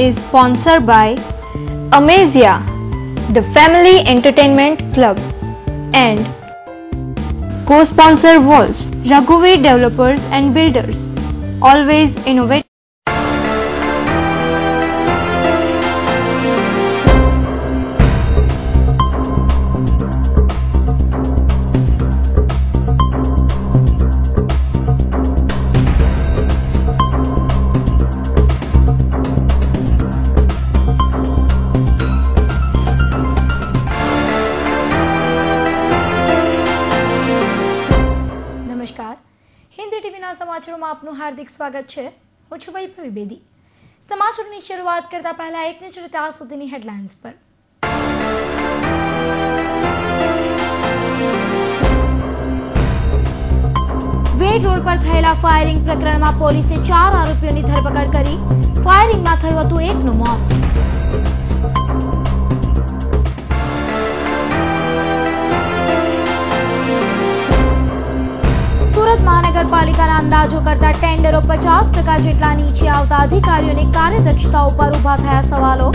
is sponsored by Amazia, the Family Entertainment Club, and co-sponsor was Raghuveer Developers and Builders. Always innovate. હાર્દિક સ્વાગત છે. હું છું વૈભવી બેદી. સમાચારોની શરૂઆત કરતા પહેલા એક નજર ત્યાં સુધીની હેડલાઇન્સ પર. વેડ રોડ પર થયેલા ફાયરિંગ પ્રકરણમાં પોલીસે ચાર આરોપીઓની ધરપકડ કરી. ફાયરિંગમાં થયું હતું એકનું મોત. સુરત મહાનગરપાલિકાના અંદાજો કરતા ટેન્ડરો પચાસ ટકા જેટલા નીચે આવતા અધિકારીઓની કાર્યદક્ષતા ઉપર ઊભા થયા સવાલો.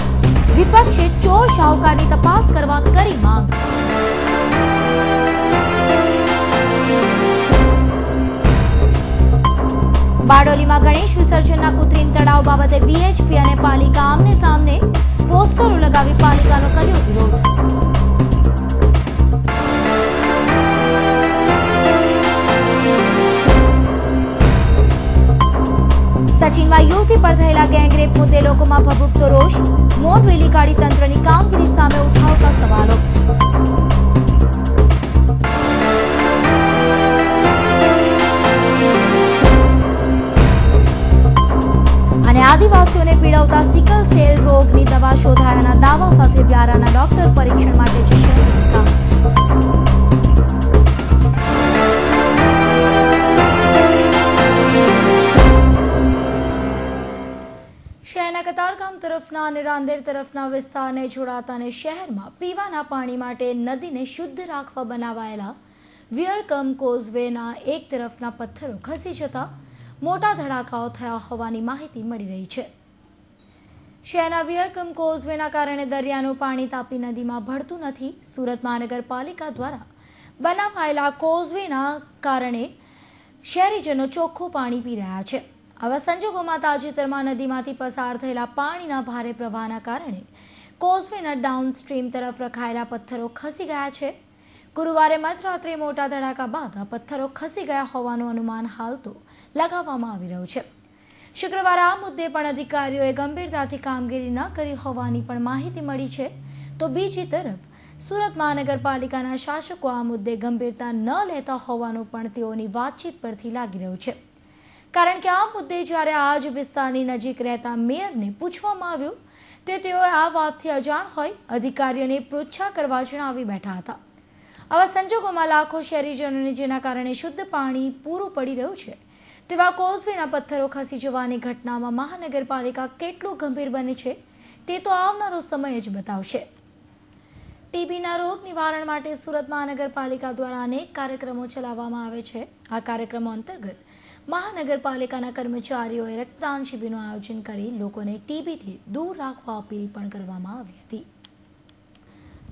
વિપક્ષે ચોર શાહુકારની તપાસ કરવા કરી માંગ. બારડોલીમાં ગણેશ વિસર્જનના કૃત્રિમ તળાવ બાબતે બીએચપી અને પાલિકા આમને સામને પોસ્ટરો લગાવી પાલિકાનો કર્યો વિરોધ. યુવતી પર થયેલા ગેંગરેપ મુદ્દે લોકોમાં ભભૂકતો રોષ મૌન રેલી તંત્રની કામગીરી સામે ઉઠાવતા સવાલો. અને આદિવાસીઓને પીડાવતા સિકલ સેલ રોગની દવા શોધાયાના દાવા સાથે વ્યારાના ડોક્ટર પરીક્ષણ માટે જશે. કતારગામ તરફના અને રાંદેર તરફના વિસ્તારને જોડાતા અને શહેરમાં પીવાના પાણી માટે નદીને શુદ્ધ રાખવા બનાવાયેલા વિયરકમ કોઝવેના એક તરફના પથ્થરો ખસી જતા મોટા ધડાકાઓ થયા હોવાની માહિતી મળી રહી છે. શહેરના વિયરકમ કોઝવેના કારણે દરિયાનું પાણી તાપી નદીમાં ભળતું નથી. સુરત મહાનગરપાલિકા દ્વારા બનાવાયેલા કોઝવેના કારણે શહેરીજનો ચોખ્ખું પાણી પી રહ્યા છે. આવા સંજોગોમાં તાજેતરમાં નદીમાંથી પસાર થયેલા પાણીના ભારે પ્રવાહના કારણે કોઝવેના ડાઉન સ્ટ્રીમ તરફ રખાયેલા પથ્થરો ખસી ગયા છે. ગુરુવારે મધરાત્રે મોટા ધડાકા બાદ આ પથ્થરો ખસી ગયા હોવાનું અનુમાન હાલ તો લગાવવામાં આવી રહ્યું છે. શુક્રવારે આ મુદ્દે પણ અધિકારીઓએ ગંભીરતાથી કામગીરી ન કરી હોવાની પણ માહિતી મળી છે. તો બીજી તરફ, સુરત મહાનગરપાલિકાના શાસકો આ મુદ્દે ગંભીરતા ન લેતા હોવાનું પણ તેઓની વાતચીત પરથી લાગી રહ્યું છે. કારણ કે આ મુદ્દે જ્યારે આ જ વિસ્તારની નજીક રહેતા મેયરને પૂછવામાં આવ્યું, તે તેઓએ આ વાતથી અજાણ હોય, અધિકારીઓને પૃચ્છા કરવા જણાવી બેઠા હતા. આવા સંજોગોમાં લાખો શહેરીજનોને જેના કારણે શુદ્ધ પાણી પૂરું પડી રહ્યું છે, તેવા કોઝવેના પથ્થરો ખસી જવાની ઘટનામાં મહાનગરપાલિકા કેટલું ગંભીર બને છે, તે તો આવનારો સમય જ બતાવશે. ટીબીના રોગ નિવારણ માટે સુરત મહાનગરપાલિકા દ્વારા અનેક કાર્યક્રમો ચલાવવામાં આવે છે. આ કાર્યક્રમો અંતર્ગત મહાનગરપાલિકાના કર્મચારીઓએ રક્તદાન શિબિરનું આયોજન કરી લોકોને ટીબીથી દૂર રાખવા અપીલ પણ કરવામાં આવી હતી.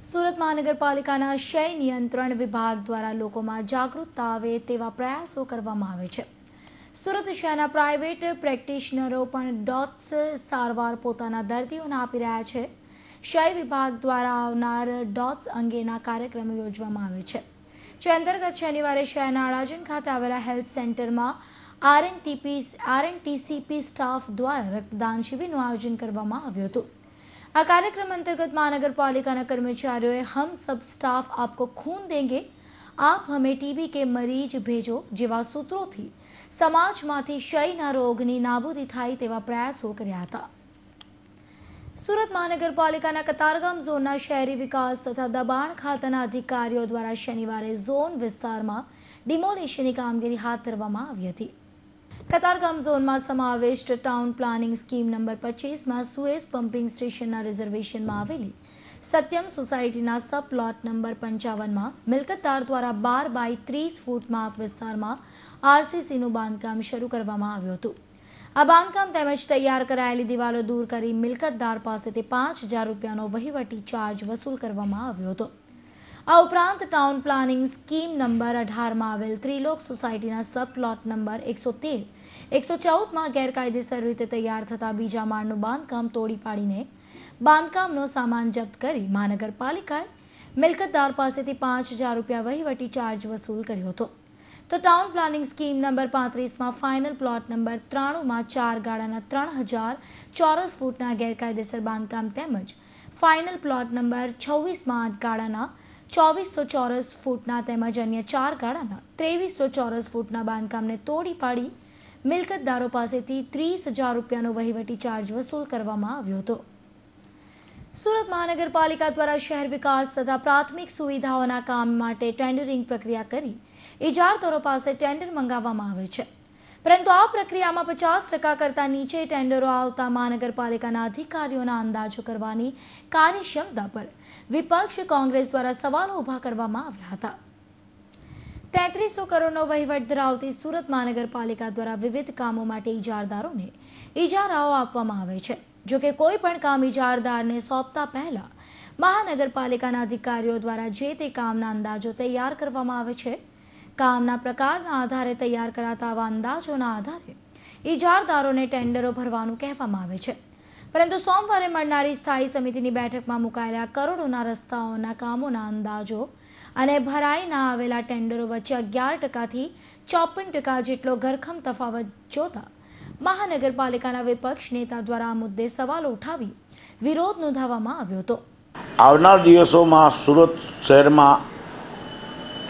સુરત મહાનગરપાલિકાના ક્ષય નિયંત્રણ વિભાગ દ્વારા લોકોમાં જાગૃતતા આવે તેવા પ્રયાસો કરવામાં આવે છે. સુરત શહેરના પ્રાઇવેટ પ્રેક્ટિશનરો પણ ડોટ્સ સારવાર પોતાના દર્દીઓને આપી રહ્યા છે. ક્ષય વિભાગ દ્વારા આવનાર ડોટ્સ અંગેના કાર્યક્રમો યોજવામાં આવે છે. જે અંતર્ગત શનિવારે શહેરના અડાજણ ખાતે આવેલા હેલ્થ સેન્ટરમાં આરએનટીપી આરએનટીસીપી સ્ટાફ દ્વારા રક્તદાન શિબિરનું આયોજન કરવામાં આવ્યું હતું. આ કાર્યક્રમ અંતર્ગત મહાનગરપાલિકાના કર્મચારીઓએ હમ સબ સ્ટાફ આપકો ખૂન દેંગે, આપ હમે ટીબી કે મરીજ ભેજો જેવા સૂત્રોથી સમાજમાંથી ક્ષયના રોગની નાબૂદી થાય તેવા પ્રયાસો કર્યા હતા. સુરત મહાનગરપાલિકાના કતારગામ ઝોનના શહેરી વિકાસ તથા દબાણ ખાતાના અધિકારીઓ દ્વારા શનિવારે ઝોન વિસ્તારમાં ડિમોલિશનની કામગીરી હાથ ધરવામાં આવી હતી. કતારગામ ઝોનમાં સમાવિષ્ટ ટાઉન પ્લાનિંગ સ્કીમ નંબર પચીસમાં સુએઝ પમ્પિંગ સ્ટેશનના રિઝર્વેશનમાં આવેલી સત્યમ સોસાયટીના સબ પ્લોટ નંબર પંચાવનમાં મિલકતદાર દ્વારા બાર બાય ત્રીસ ફૂટ માપ વિસ્તારમાં આરસીસીનું બાંધકામ શરૂ કરવામાં આવ્યું હતું. આ બાંધકામ તેમજ તૈયાર કરાયેલી દિવાલો દૂર કરી મિલકતદાર પાસેથી પાંચ હજાર રૂપિયાનો વહીવટી ચાર્જ વસૂલ કરવામાં આવ્યો હતો. આ ઉપરાંત ટાઉન પ્લાનિંગ સ્કીમ નંબર અઢારમાં આવેલ ત્રિલોક સોસાયટીના સબ પ્લોટ નંબર એકસો તેર. એકસો ચૌદમાં ગેરકાયદેસર રીતે તૈયાર થતા બીજા માળનું બાંધકામ તોડી પાડીને બાંધકામનો સામાન જપ્ત કરી મહાનગરપાલિકાએ મિલકતદાર પાસેથી પાંચ હજાર રૂપિયા વહીવટી ચાર્જ વસૂલ કર્યો હતો. તો ટાઉન પ્લાનિંગ સ્કીમ નંબર પાંત્રીસમાં ફાઇનલ પ્લોટ નંબર ત્રાણુંમાં ચાર ગાળાના ત્રણ હજાર ચોરસ ફૂટના ગેરકાયદેસર બાંધકામ તેમજ ફાઇનલ પ્લોટ નંબર છવ્વીસમાં આઠ ગાળાના ચોવીસો ચોરસ ફૂટના તેમજ અન્ય ચાર ગાળાના ત્રેવીસો ચોરસ ફૂટના બાંધકામને તોડી પાડી મિલકતદારો પાસેથી ત્રીસ હજાર રૂપિયાનો વહીવટી ચાર્જ વસૂલ કરવામાં આવ્યો હતો. સુરત મહાનગરપાલિકા દ્વારા શહેર વિકાસ તથા પ્રાથમિક સુવિધાઓના કામ માટે ટેન્ડરિંગ પ્રક્રિયા કરી ઇજારદારો પાસે ટેન્ડર મંગાવવામાં આવે છે. પરંતુ આ પ્રક્રિયામાં પચાસ ટકા કરતાં નીચે ટેન્ડરો આવતા મહાનગરપાલિકાના અધિકારીઓના અંદાજો કરવાની કાર્યક્ષમતા પર વિપક્ષ કોંગ્રેસ દ્વારા સવાલો ઊભા કરવામાં આવ્યા હતા. તેત્રીસો કરોડનો વહીવટ ધરાવતી સુરત મહાનગરપાલિકા દ્વારા વિવિધ કામો માટે ઇજારદારોને ઇજારાઓ આપવામાં આવે છે. જો કે કોઈ પણ કામ ઇજારદારને સોંપતા પહેલા મહાનગરપાલિકાના અધિકારીઓ દ્વારા જે તે કામના અંદાજો તૈયાર કરવામાં આવે છે કામના પ્રકારના આધારે તૈયાર કરાતા આવા અંદાજોના આધારે ઇજારદારોને ટેન્ડરો ભરવાનું કહેવામાં આવે છે. પરંતુ સોમવારે મળનારી સ્થાયી સમિતિની બેઠકમાં મુકાયેલા કરોડોના રસ્તાઓના કામોના અંદાજો અને ભરાઈ ના આવેલા ટેન્ડરો વચ્ચે અગિયાર ટકાથી ચોપન ટકા જેટલો ઘરખમ તફાવત જોતા મહાનગરપાલિકાના વિપક્ષ નેતા દ્વારા આ મુદ્દે સવાલ ઉઠાવી વિરોધ નોંધાવવામાં આવ્યો હતો. આવનાર દિવસોમાં સુરત શહેરમાં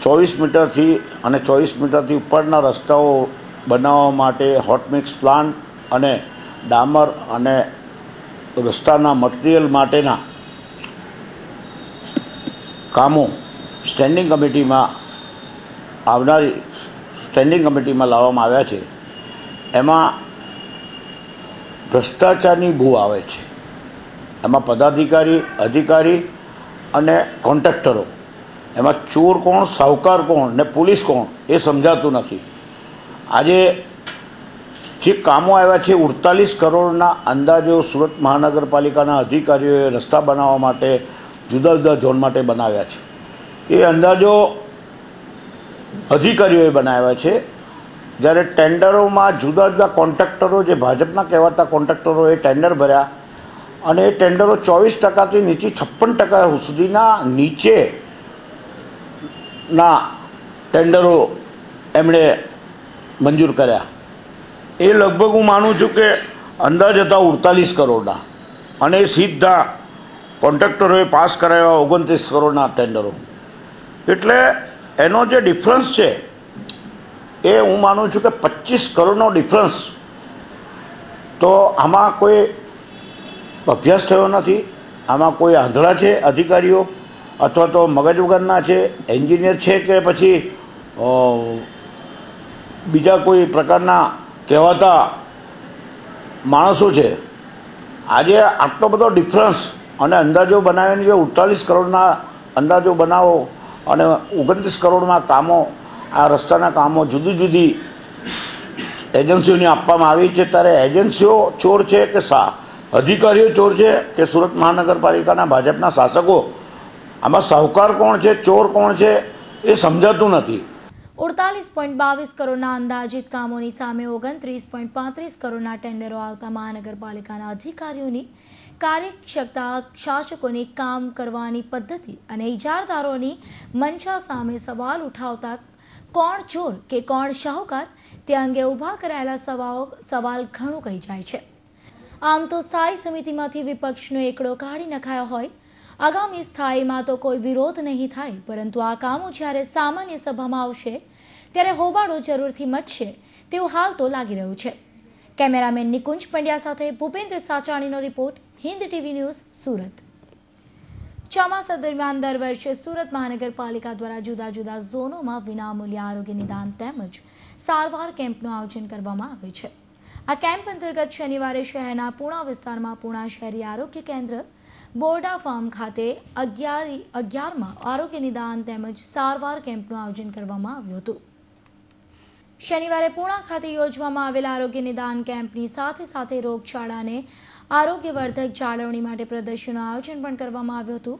ચોવીસ મીટરથી અને ચોવીસ મીટરથી ઉપરના રસ્તાઓ બનાવવા માટે હોટમિક્સ પ્લાન અને ડામર અને રસ્તાના મટીરિયલ માટેના કામો સ્ટેન્ડિંગ કમિટીમાં આવનારી સ્ટેન્ડિંગ કમિટીમાં લાવવામાં આવ્યા છે. એમાં ભ્રષ્ટાચારની ભૂ આવે છે. એમાં પદાધિકારી, અધિકારી અને કોન્ટ્રાક્ટરો એમાં ચોર કોણ સાહુકાર કોણ ને પોલીસ કોણ એ સમજાતું નથી. આજે જે કામો આવ્યા છે, ઉડતાલીસ કરોડના અંદાજો સુરત મહાનગરપાલિકાના અધિકારીઓએ રસ્તા બનાવવા માટે, જુદા જુદા ઝોન માટે બનાવ્યા છે. એ અંદાજો અધિકારીઓએ બનાવ્યા છે. જ્યારે ટેન્ડરોમાં જુદા જુદા કોન્ટ્રાક્ટરો, જે ભાજપના કહેવાતા કોન્ટ્રાક્ટરોએ ટેન્ડર ભર્યા અને એ ટેન્ડરો ચોવીસ ટકાથી નીચે છપ્પન ટકા સુધીના નીચે ના ટેન્ડરો એમણે મંજૂર કર્યા. એ લગભગ હું માનું છું કે અંદાજ હતા ઉડતાલીસ કરોડના. અને સીધા કોન્ટ્રાક્ટરોએ પાસ કરાવ્યા ઓગણત્રીસ કરોડના ટેન્ડરો. એટલે એનો જે ડિફરન્સ છે, એ હું માનું છું કે પચીસ કરોડનો ડિફરન્સ. તો આમાં કોઈ અભ્યાસ થયો નથી, આમાં કોઈ આંધળા છે અધિકારીઓ? અથવા તો મગજ વગરના છે, એન્જિનિયર છે કે પછી બીજા કોઈ પ્રકારના કહેવાતા માણસો છે. આજે આટલો બધો ડિફરન્સ અને અંદાજો બનાવીને જો ઉડતાલીસ કરોડના અંદાજો બનાવો અને ઓગણત્રીસ કરોડમાં કામો, આ રસ્તાના કામો જુદી જુદી એજન્સીઓને આપવામાં આવી છે. ત્યારે એજન્સીઓ ચોર છે કે સા, અધિકારીઓ ચોર છે કે સુરત મહાનગરપાલિકાના ભાજપના શાસકો આમાં સાહુકાર કોણ છે, ચોર કોણ છે, એ સમજાતું નથી. ઉડતાલીસ પોઈન્ટ બાવીસ કરોડના અંદાજિત કામોની સામે ઓગણત્રીસ પોઈન્ટ પાંત્રીસ કરોડના ટેન્ડરો આવતા મહાનગરપાલિકાના અધિકારીઓની કાર્યક્ષમતા શાસકોની કામ કરવાની પદ્ધતિ અને ઇજારદારોની મંશા સામે સવાલ ઉઠાવતા કોણ ચોર કે કોણ શાહુકાર તે અંગે ઊભા કરાયેલા સવાલ સવાલ ઘણું કહી જાય છે. આમ તો સ્થાયી સમિતિમાંથી વિપક્ષનો એકડો કાઢી નખાયો હોય આગામી સ્થાયીમાં તો કોઈ વિરોધ નહીં થાય, પરંતુ આ કામો જ્યારે સામાન્ય સભામાં આવશે, ત્યારે હોબાળો જરૂરથી મચશે, તેવું હાલ તો લાગી રહ્યું છે. કેમેરામેન નિકુંજ પંડ્યા સાથે Bhupendra સાચાણીનો report, Hind TV news, Surat. ચોમાસા દરમિયાન દર વર્ષે સુરત મહાનગરપાલિકા દ્વારા જુદા જુદા ઝોનોમાં વિનામૂલ્ય આરોગ્ય નિદાન તેમજ સારવાર કેમ્પનું આયોજન કરવામાં આવે છે. આ કેમ્પ અંતર્ગત શનિવારે શહેરના પૂણા વિસ્તારમાં પૂણા શહેરી આરોગ્ય કેન્દ્ર બોરડા ફાર્મ ખાતે અગિયાર અગિયારમાં આરોગ્ય નિદાન તેમજ સારવાર કેમ્પનું આયોજન કરવામાં આવ્યું હતું. શનિવારે પૂણા ખાતે યોજવામાં આવેલા આરોગ્ય નિદાન કેમ્પની સાથે સાથે રોગચાળાને આરોગ્યવર્ધક જાળવણી માટે પ્રદર્શનનું આયોજન પણ કરવામાં આવ્યું હતું.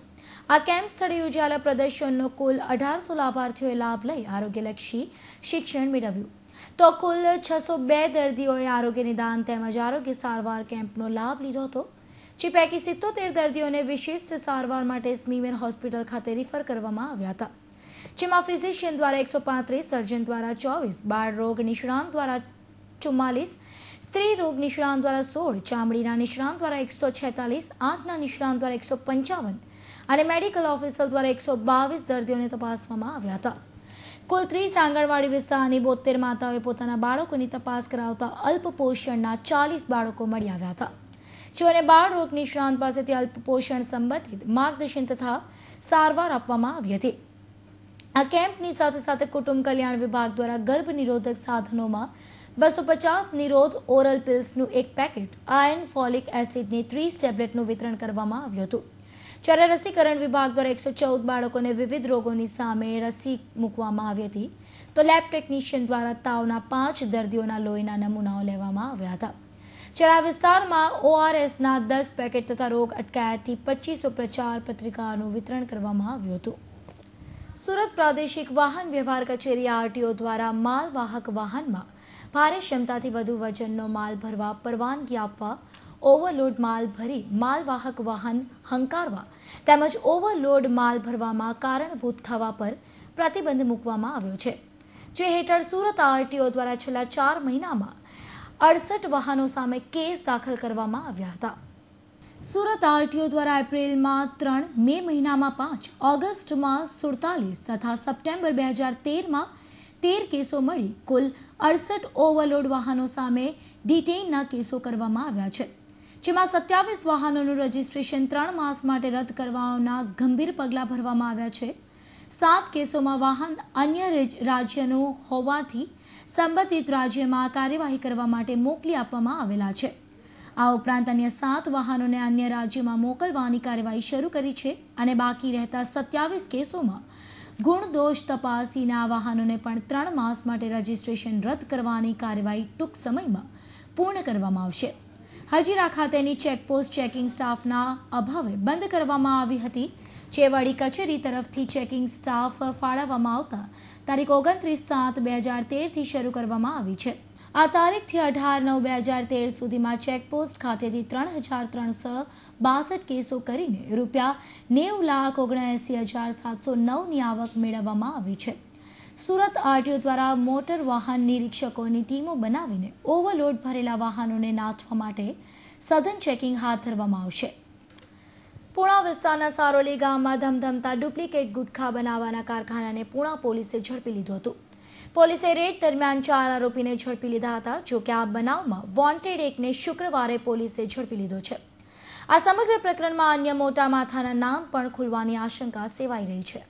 આ કેમ્પ સ્થળે યોજાયેલા પ્રદર્શનનો કુલ અઢારસો લાભાર્થીઓએ લાભ લઈ આરોગ્યલક્ષી શિક્ષણ મેળવ્યું. તો કુલ છસો બે દર્દીઓએ આરોગ્ય નિદાન તેમજ આરોગ્ય સારવાર કેમ્પનો લાભ લીધો હતો. જે પૈકી સિત્તોતેર દર્દીઓને વિશિષ્ટ સારવાર માટે સ્મીમેર હોસ્પિટલ ખાતે રિફર કરવામાં આવ્યા હતા, જેમાં ફિઝિશિયન દ્વારા એકસો પાંત્રીસ, સર્જન દ્વારા ચોવીસ, બાળ રોગ નિષ્ણાંત દ્વારા ચુમ્માલીસ, સ્ત્રી રોગ નિષ્ણાંત દ્વારા સોળ, ચામડીના નિષ્ણાંત દ્વારા એકસો છેતાલીસ, આંખના નિષ્ણાંત દ્વારા એકસો પંચાવન અને મેડિકલ ઓફિસર દ્વારા એકસો બાવીસ દર્દીઓને તપાસવામાં આવ્યા હતા. કુલ ત્રીસ આંગણવાડી વિસ્તારની બોતેર માતાઓએ પોતાના બાળકોની તપાસ કરાવતા અલ્પ પોષણના ચાલીસ બાળકો મળી આવ્યા હતા. જેઓને બાળ રોગ નિષ્ણાંત પાસેથી અલ્પ પોષણ સંબંધિત માર્ગદર્શન તથા સારવાર આપવામાં આવી હતી. આ કેમ્પની સાથે સાથે કુટુંબ કલ્યાણ વિભાગ દ્વારા ગર્ભ નિરોધક સાધનોમાં બસો પચાસ નિરોધ ઓરલ પિલ્સનું એક પેકેટ, આયર્ન ફોલિક એસિડની ત્રીસ ટેબ્લેટનું વિતરણ કરવામાં આવ્યું હતું. જ્યારે રસીકરણ વિભાગ દ્વારા એકસો ચૌદ બાળકોને વિવિધ રોગોની સામે રસી મૂકવામાં આવી હતી, તો લેબ ટેકનિશિયન દ્વારા તાવના પાંચ દર્દીઓના લોહીના નમૂનાઓ લેવામાં આવ્યા હતા. જ્યારે વિસ્તારમાં ઓઆરએસના દસ પેકેટ તથા રોગ અટકાયતથી પચીસો પ્રચાર પત્રિકાનું વિતરણ કરવામાં આવ્યું હતું. સુરત પ્રાદેશિક વાહન વ્યવહાર કચેરી આરટીઓ દ્વારા માલવાહક વાહનમાં ભારે ક્ષમતાથી વધુ વજનનો માલ ભરવા પરવાનગી આપવા, ઓવરલોડ માલ ભરી માલવાહક વાહન હંકારવા તેમજ ઓવરલોડ માલ ભરવામાં કારણભૂત થવા પર પ્રતિબંધ મૂકવામાં આવ્યો છે. જે હેઠળ સુરત આરટીઓ દ્વારા છેલ્લા ચાર મહિનામાં અડસઠ વાહનો સામે કેસ દાખલ કરવામાં આવ્યા હતા. સુરત આરટીઓ દ્વારા એપ્રિલમાં ત્રણ, મે મહિનામાં પાંચ, ઓગસ્ટમાં સુડતાલીસ તથા સપ્ટેમ્બર બે હજાર તેરમાં તેર કેસો મળી કુલ અડસઠ ઓવરલોડ વાહનો સામે ડિટેઇનના કેસો કરવામાં આવ્યા છે. જેમાં સત્યાવીસ વાહનોનું રજીસ્ટ્રેશન ત્રણ માસ માટે રદ કરવાના ગંભીર પગલાં ભરવામાં આવ્યા છે. સાત કેસોમાં વાહન અન્ય રાજ્યનું હોવાથી સંબંધિત રાજ્યમાં કાર્યવાહી કરવા માટે મોકલી આપવામાં આવેલા છે. આ ઉપરાંત અન્ય સાત વાહનોને અન્ય રાજ્યમાં મોકલવાની કાર્યવાહી શરૂ કરી છે અને બાકી રહેતા સત્યાવીસ કેસોમાં ગુણદોષ તપાસીને આ વાહનોને પણ ત્રણ માસ માટે રજીસ્ટ્રેશન રદ કરવાની કાર્યવાહી ટૂંક સમયમાં પૂર્ણ કરવામાં આવશે. હજીરા ખાતેની ચેકપોસ્ટ ચેકિંગ સ્ટાફના અભાવે બંધ કરવામાં આવી હતી. જે વડી કચેરી તરફથી ચેકિંગ સ્ટાફ ફાળવવામાં આવતા તારીખ ઓગણત્રીસ સાત બે હજાર તેરથી શરૂ કરવામાં આવી છે. આ તારીખથી અઢાર નવ બે હજાર તેર સુધીમાં ચેકપોસ્ટ ખાતેથી ત્રણ હજાર ત્રણસો બાસઠ કેસો કરીને રૂપિયા નેવું લાખ ઓગણએંસી હજાર સાતસો નવની આવક મેળવવામાં આવી છે. સુરત આરટીઓ દ્વારા મોટર વાહન નિરીક્ષકોની ટીમો બનાવીને ઓવરલોડ ભરેલા વાહનોને નાથવા માટે સઘન ચેકિંગ હાથ ધરવામાં આવશે. પુણા વિસ્તારના સારોલી ગામમાં ધમધમતા ડુપ્લિકેટ ગુટખા બનાવવાના કારખાનાને પુણા પોલીસે ઝડપી લીધું હતું. પોલીસે રેડ દરમિયાન ચાર આરોપીને ઝડપી લીધા હતા, જો કે આ બનાવમાં વોન્ટેડ એકને શુક્રવારે પોલીસે ઝડપી લીધો છે. આ સમગ્ર પ્રકરણમાં અન્ય મોટા માથાના નામ પણ ખુલવાની આશંકા સેવાઈ રહી છે.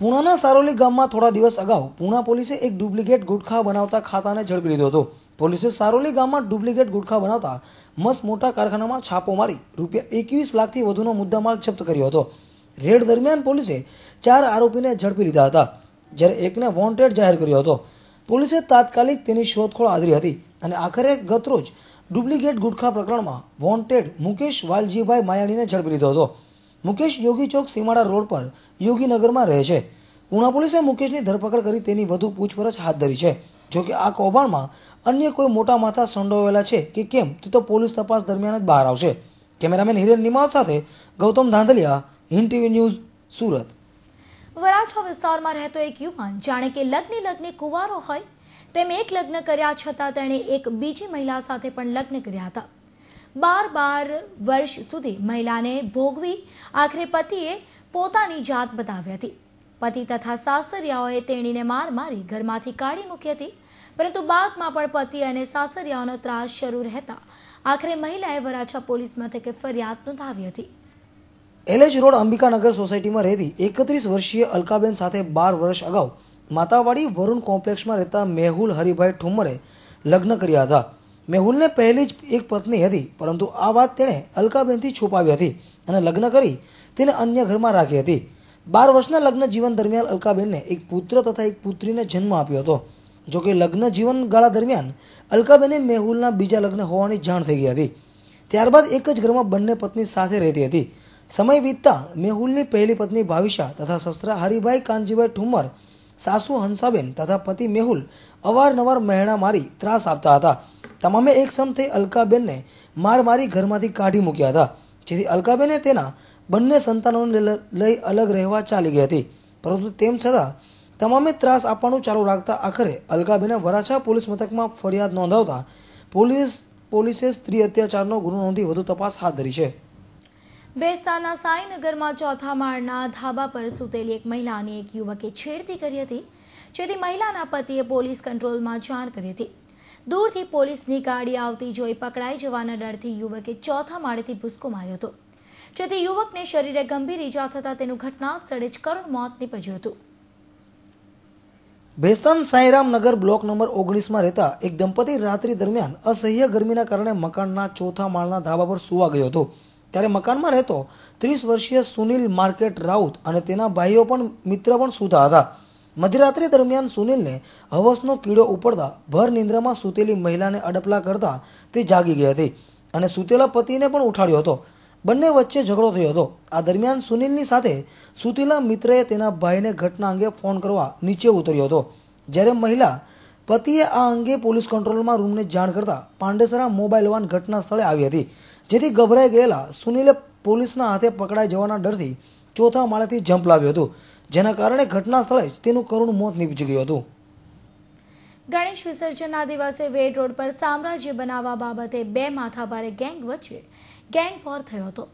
પૂણાના સારોલી ગામમાં થોડા દિવસ અગાઉ પૂણા પોલીસે એક ડુપ્લિકેટ ગુટખા બનાવતા ખાતાને ઝડપી લીધો હતો. પોલીસે સારોલી ગામમાં ડુપ્લિકેટ ગુટખા બનાવતા મસ્ત મોટા કારખાનામાં છાપો મારી રૂપિયા એકવીસ લાખથી વધુનો મુદ્દામાલ જપ્ત કર્યો હતો. રેડ દરમિયાન પોલીસે ચાર આરોપીને ઝડપી લીધા હતા, જ્યારે એકને વોન્ટેડ જાહેર કર્યો હતો. પોલીસે તાત્કાલિક તેની શોધખોળ આદરી હતી અને આખરે ગતરોજ ડુપ્લિકેટ ગુટખા પ્રકરણમાં વોન્ટેડ મુકેશ વાલજીભાઈ માયાણીને ઝડપી લીધો હતો. મુકેશ યોગી ચોક સીમાડા રોડ પર યોગીનગરમાં રહે છે. ઉના પોલીસે મુકેશની ધરપકડ કરી તેની વધુ પૂછપરછ હાથ ધરી છે. જોકે આ કૌભાંડમાં અન્ય કોઈ મોટા માથા સંડોવાયેલા છે કે કેમ તે તો પોલીસ તપાસ દરમિયાન જ બહાર આવશે. કેમેરામેન હિરેન નિમાલ સાથે ગૌતમ ધાંધલિયા, હિન્દ ટીવી ન્યૂઝ, સુરત. વરાછા વિસ્તારમાં રહેતો એક યુવાન જાણે કે લગ્ન લગ્ન કુંવારો હોય, તેમ એક લગ્ન કર્યા છતાં તેણે એક બીજી મહિલા સાથે પણ લગ્ન કર્યા હતા. બાર બાર વર્ષ સુધી મહિલાને ભોગવી આખરે પતિએ પોતાની જાત બતાવી હતી. પતિ તથા સાસરિયાઓએ તેણીને માર મારી ઘરમાંથી કાઢી મૂકી હતી. પરંતુ બાદમાં પણ પતિ અને સાસરિયાઓનો ત્રાસ શરૂ રહેતા આખરે મહિલાએ વરાછા પોલીસ મથકે ફરિયાદ નોંધાવી હતી. એલએચ રોડ અંબિકાનગર સોસાયટીમાં રહેતી એકત્રીસ વર્ષીય અલકાબેન સાથે બાર વર્ષ અગાઉ માતાવાડી વરુણ કોમ્પ્લેક્ષમાં રહેતા મેહુલ હરિભાઈ ઠુમ્મરે લગ્ન કર્યા હતા. મેહુલને પહેલી જ એક પત્ની હતી, પરંતુ આ વાત તેણે અલકાબેનથી છુપાવી હતી અને લગ્ન કરી તેને અન્ય ઘરમાં રાખી હતી. બાર વર્ષના લગ્ન જીવન દરમિયાન અલકાબેનને એક પુત્ર તથા એક પુત્રીને જન્મ આપ્યો હતો. જોકે લગ્ન જીવન ગાળા દરમિયાન અલકાબેને મેહુલના બીજા લગ્ન હોવાની જાણ થઈ ગઈ હતી. ત્યારબાદ એક જ ઘરમાં બંને પત્ની સાથે રહેતી હતી. સમય વીતતા મેહુલની પહેલી પત્ની ભાવિશા તથા સસરા હરિભાઈ કાનજીભાઈ ઠુમર, સાસુ હંસાબેન તથા પતિ મેહુલ અવારનવાર મહેણા મારી ત્રાસ આપતા હતા. તમામે એક સમ થઈ અલકાબેનને માર મારી ઘરમાંથી કાઢી મૂક્યા હતા. જેથી અલકાબેને તેના બંને સંતાનોને લઈ અલગ રહેવા ચાલી ગઈ હતી. પરંતુ તેમ છતાં, તમામે ત્રાસ આપવાનું ચાલુ રાખતા આખરે અલકાબેને વરાછા પોલીસ મથકમાં ફરિયાદ નોંધાવતા પોલીસ, પોલીસે સ્ત્રી અત્યાચારનો ગુનો નોંધી વધુ તપાસ હાથ ધરી છે. બેસ્તાના સાંઈનગરમાં ચોથા માળના ધાબા પર સૂતેલી એક મહિલાની એક યુવકે છેડતી કરી હતી, જેથી મહિલાના પતિએ પોલીસ કંટ્રોલમાં જાણ કરી હતી. દૂરથી પોલીસની ગાડી આવતી જોઈ પકડાઈ જવાના ડરથી યુવકે ચોથા માળેથી ભૂસકો માર્યો હતો. જેથી યુવકને શરીરે ગંભીર ઈજા થતાં તેનું ઘટના સ્થળે જ કરુણ મોત નીપજ્યું હતું. ભેસ્તાન સાંઈરામ નગર બ્લોક નંબર ઓગણીસમાં રહેતા એક દંપતી રાત્રિ દરમિયાન અસહ્ય ગરમીના કારણે મકાનના ચોથા માળના ધાબા પર સૂવા ગયો હતો. ત્યારે મકાનમાં રહેતો ત્રીસ વર્ષીય સુનિલ માર્કેટ રાઉત અને તેના ભાઈઓ પણ મિત્ર પણ સૂતા હતા. મધ્યરાત્રિ દરમિયાન સુનિલને હવસનો કીડો ઉપડતા ભર નિંદ્રામાં સૂતેલી મહિલાને અડપલા કરતા તે જાગી ગઈ હતી અને સૂતેલા પતિને પણ ઉઠાડ્યો હતો. બંને વચ્ચે ઝઘડો થયો હતો. આ દરમિયાન સુનિલની સાથે સુતીલા મિત્રએ તેના ભાઈને ઘટના અંગે ફોન કરવા નીચે ઉતર્યો હતો. જ્યારે મહિલા પતિએ આ અંગે પોલીસ કંટ્રોલમાં રૂમને જાણ કરતા પાંડેસરા મોબાઈલ વાન ઘટના સ્થળે આવી હતી, જેથી ગભરાઈ ગયેલા સુનિલે પોલીસના હાથે પકડાઈ જવાના ડરથી ચોથા માળેથી જંપ લાવ્યું હતું, જેના કારણે ઘટના સ્થળે જ તેનું કરુણ મોત નીપજી ગયું હતું. ગણેશ વિસર્જનના દિવસે વેડ રોડ પર સામ્રાજ્ય બનાવવા બાબતે બે માથાભારે ગેંગ વચ્ચે ગેંગ વોર થયો હતો.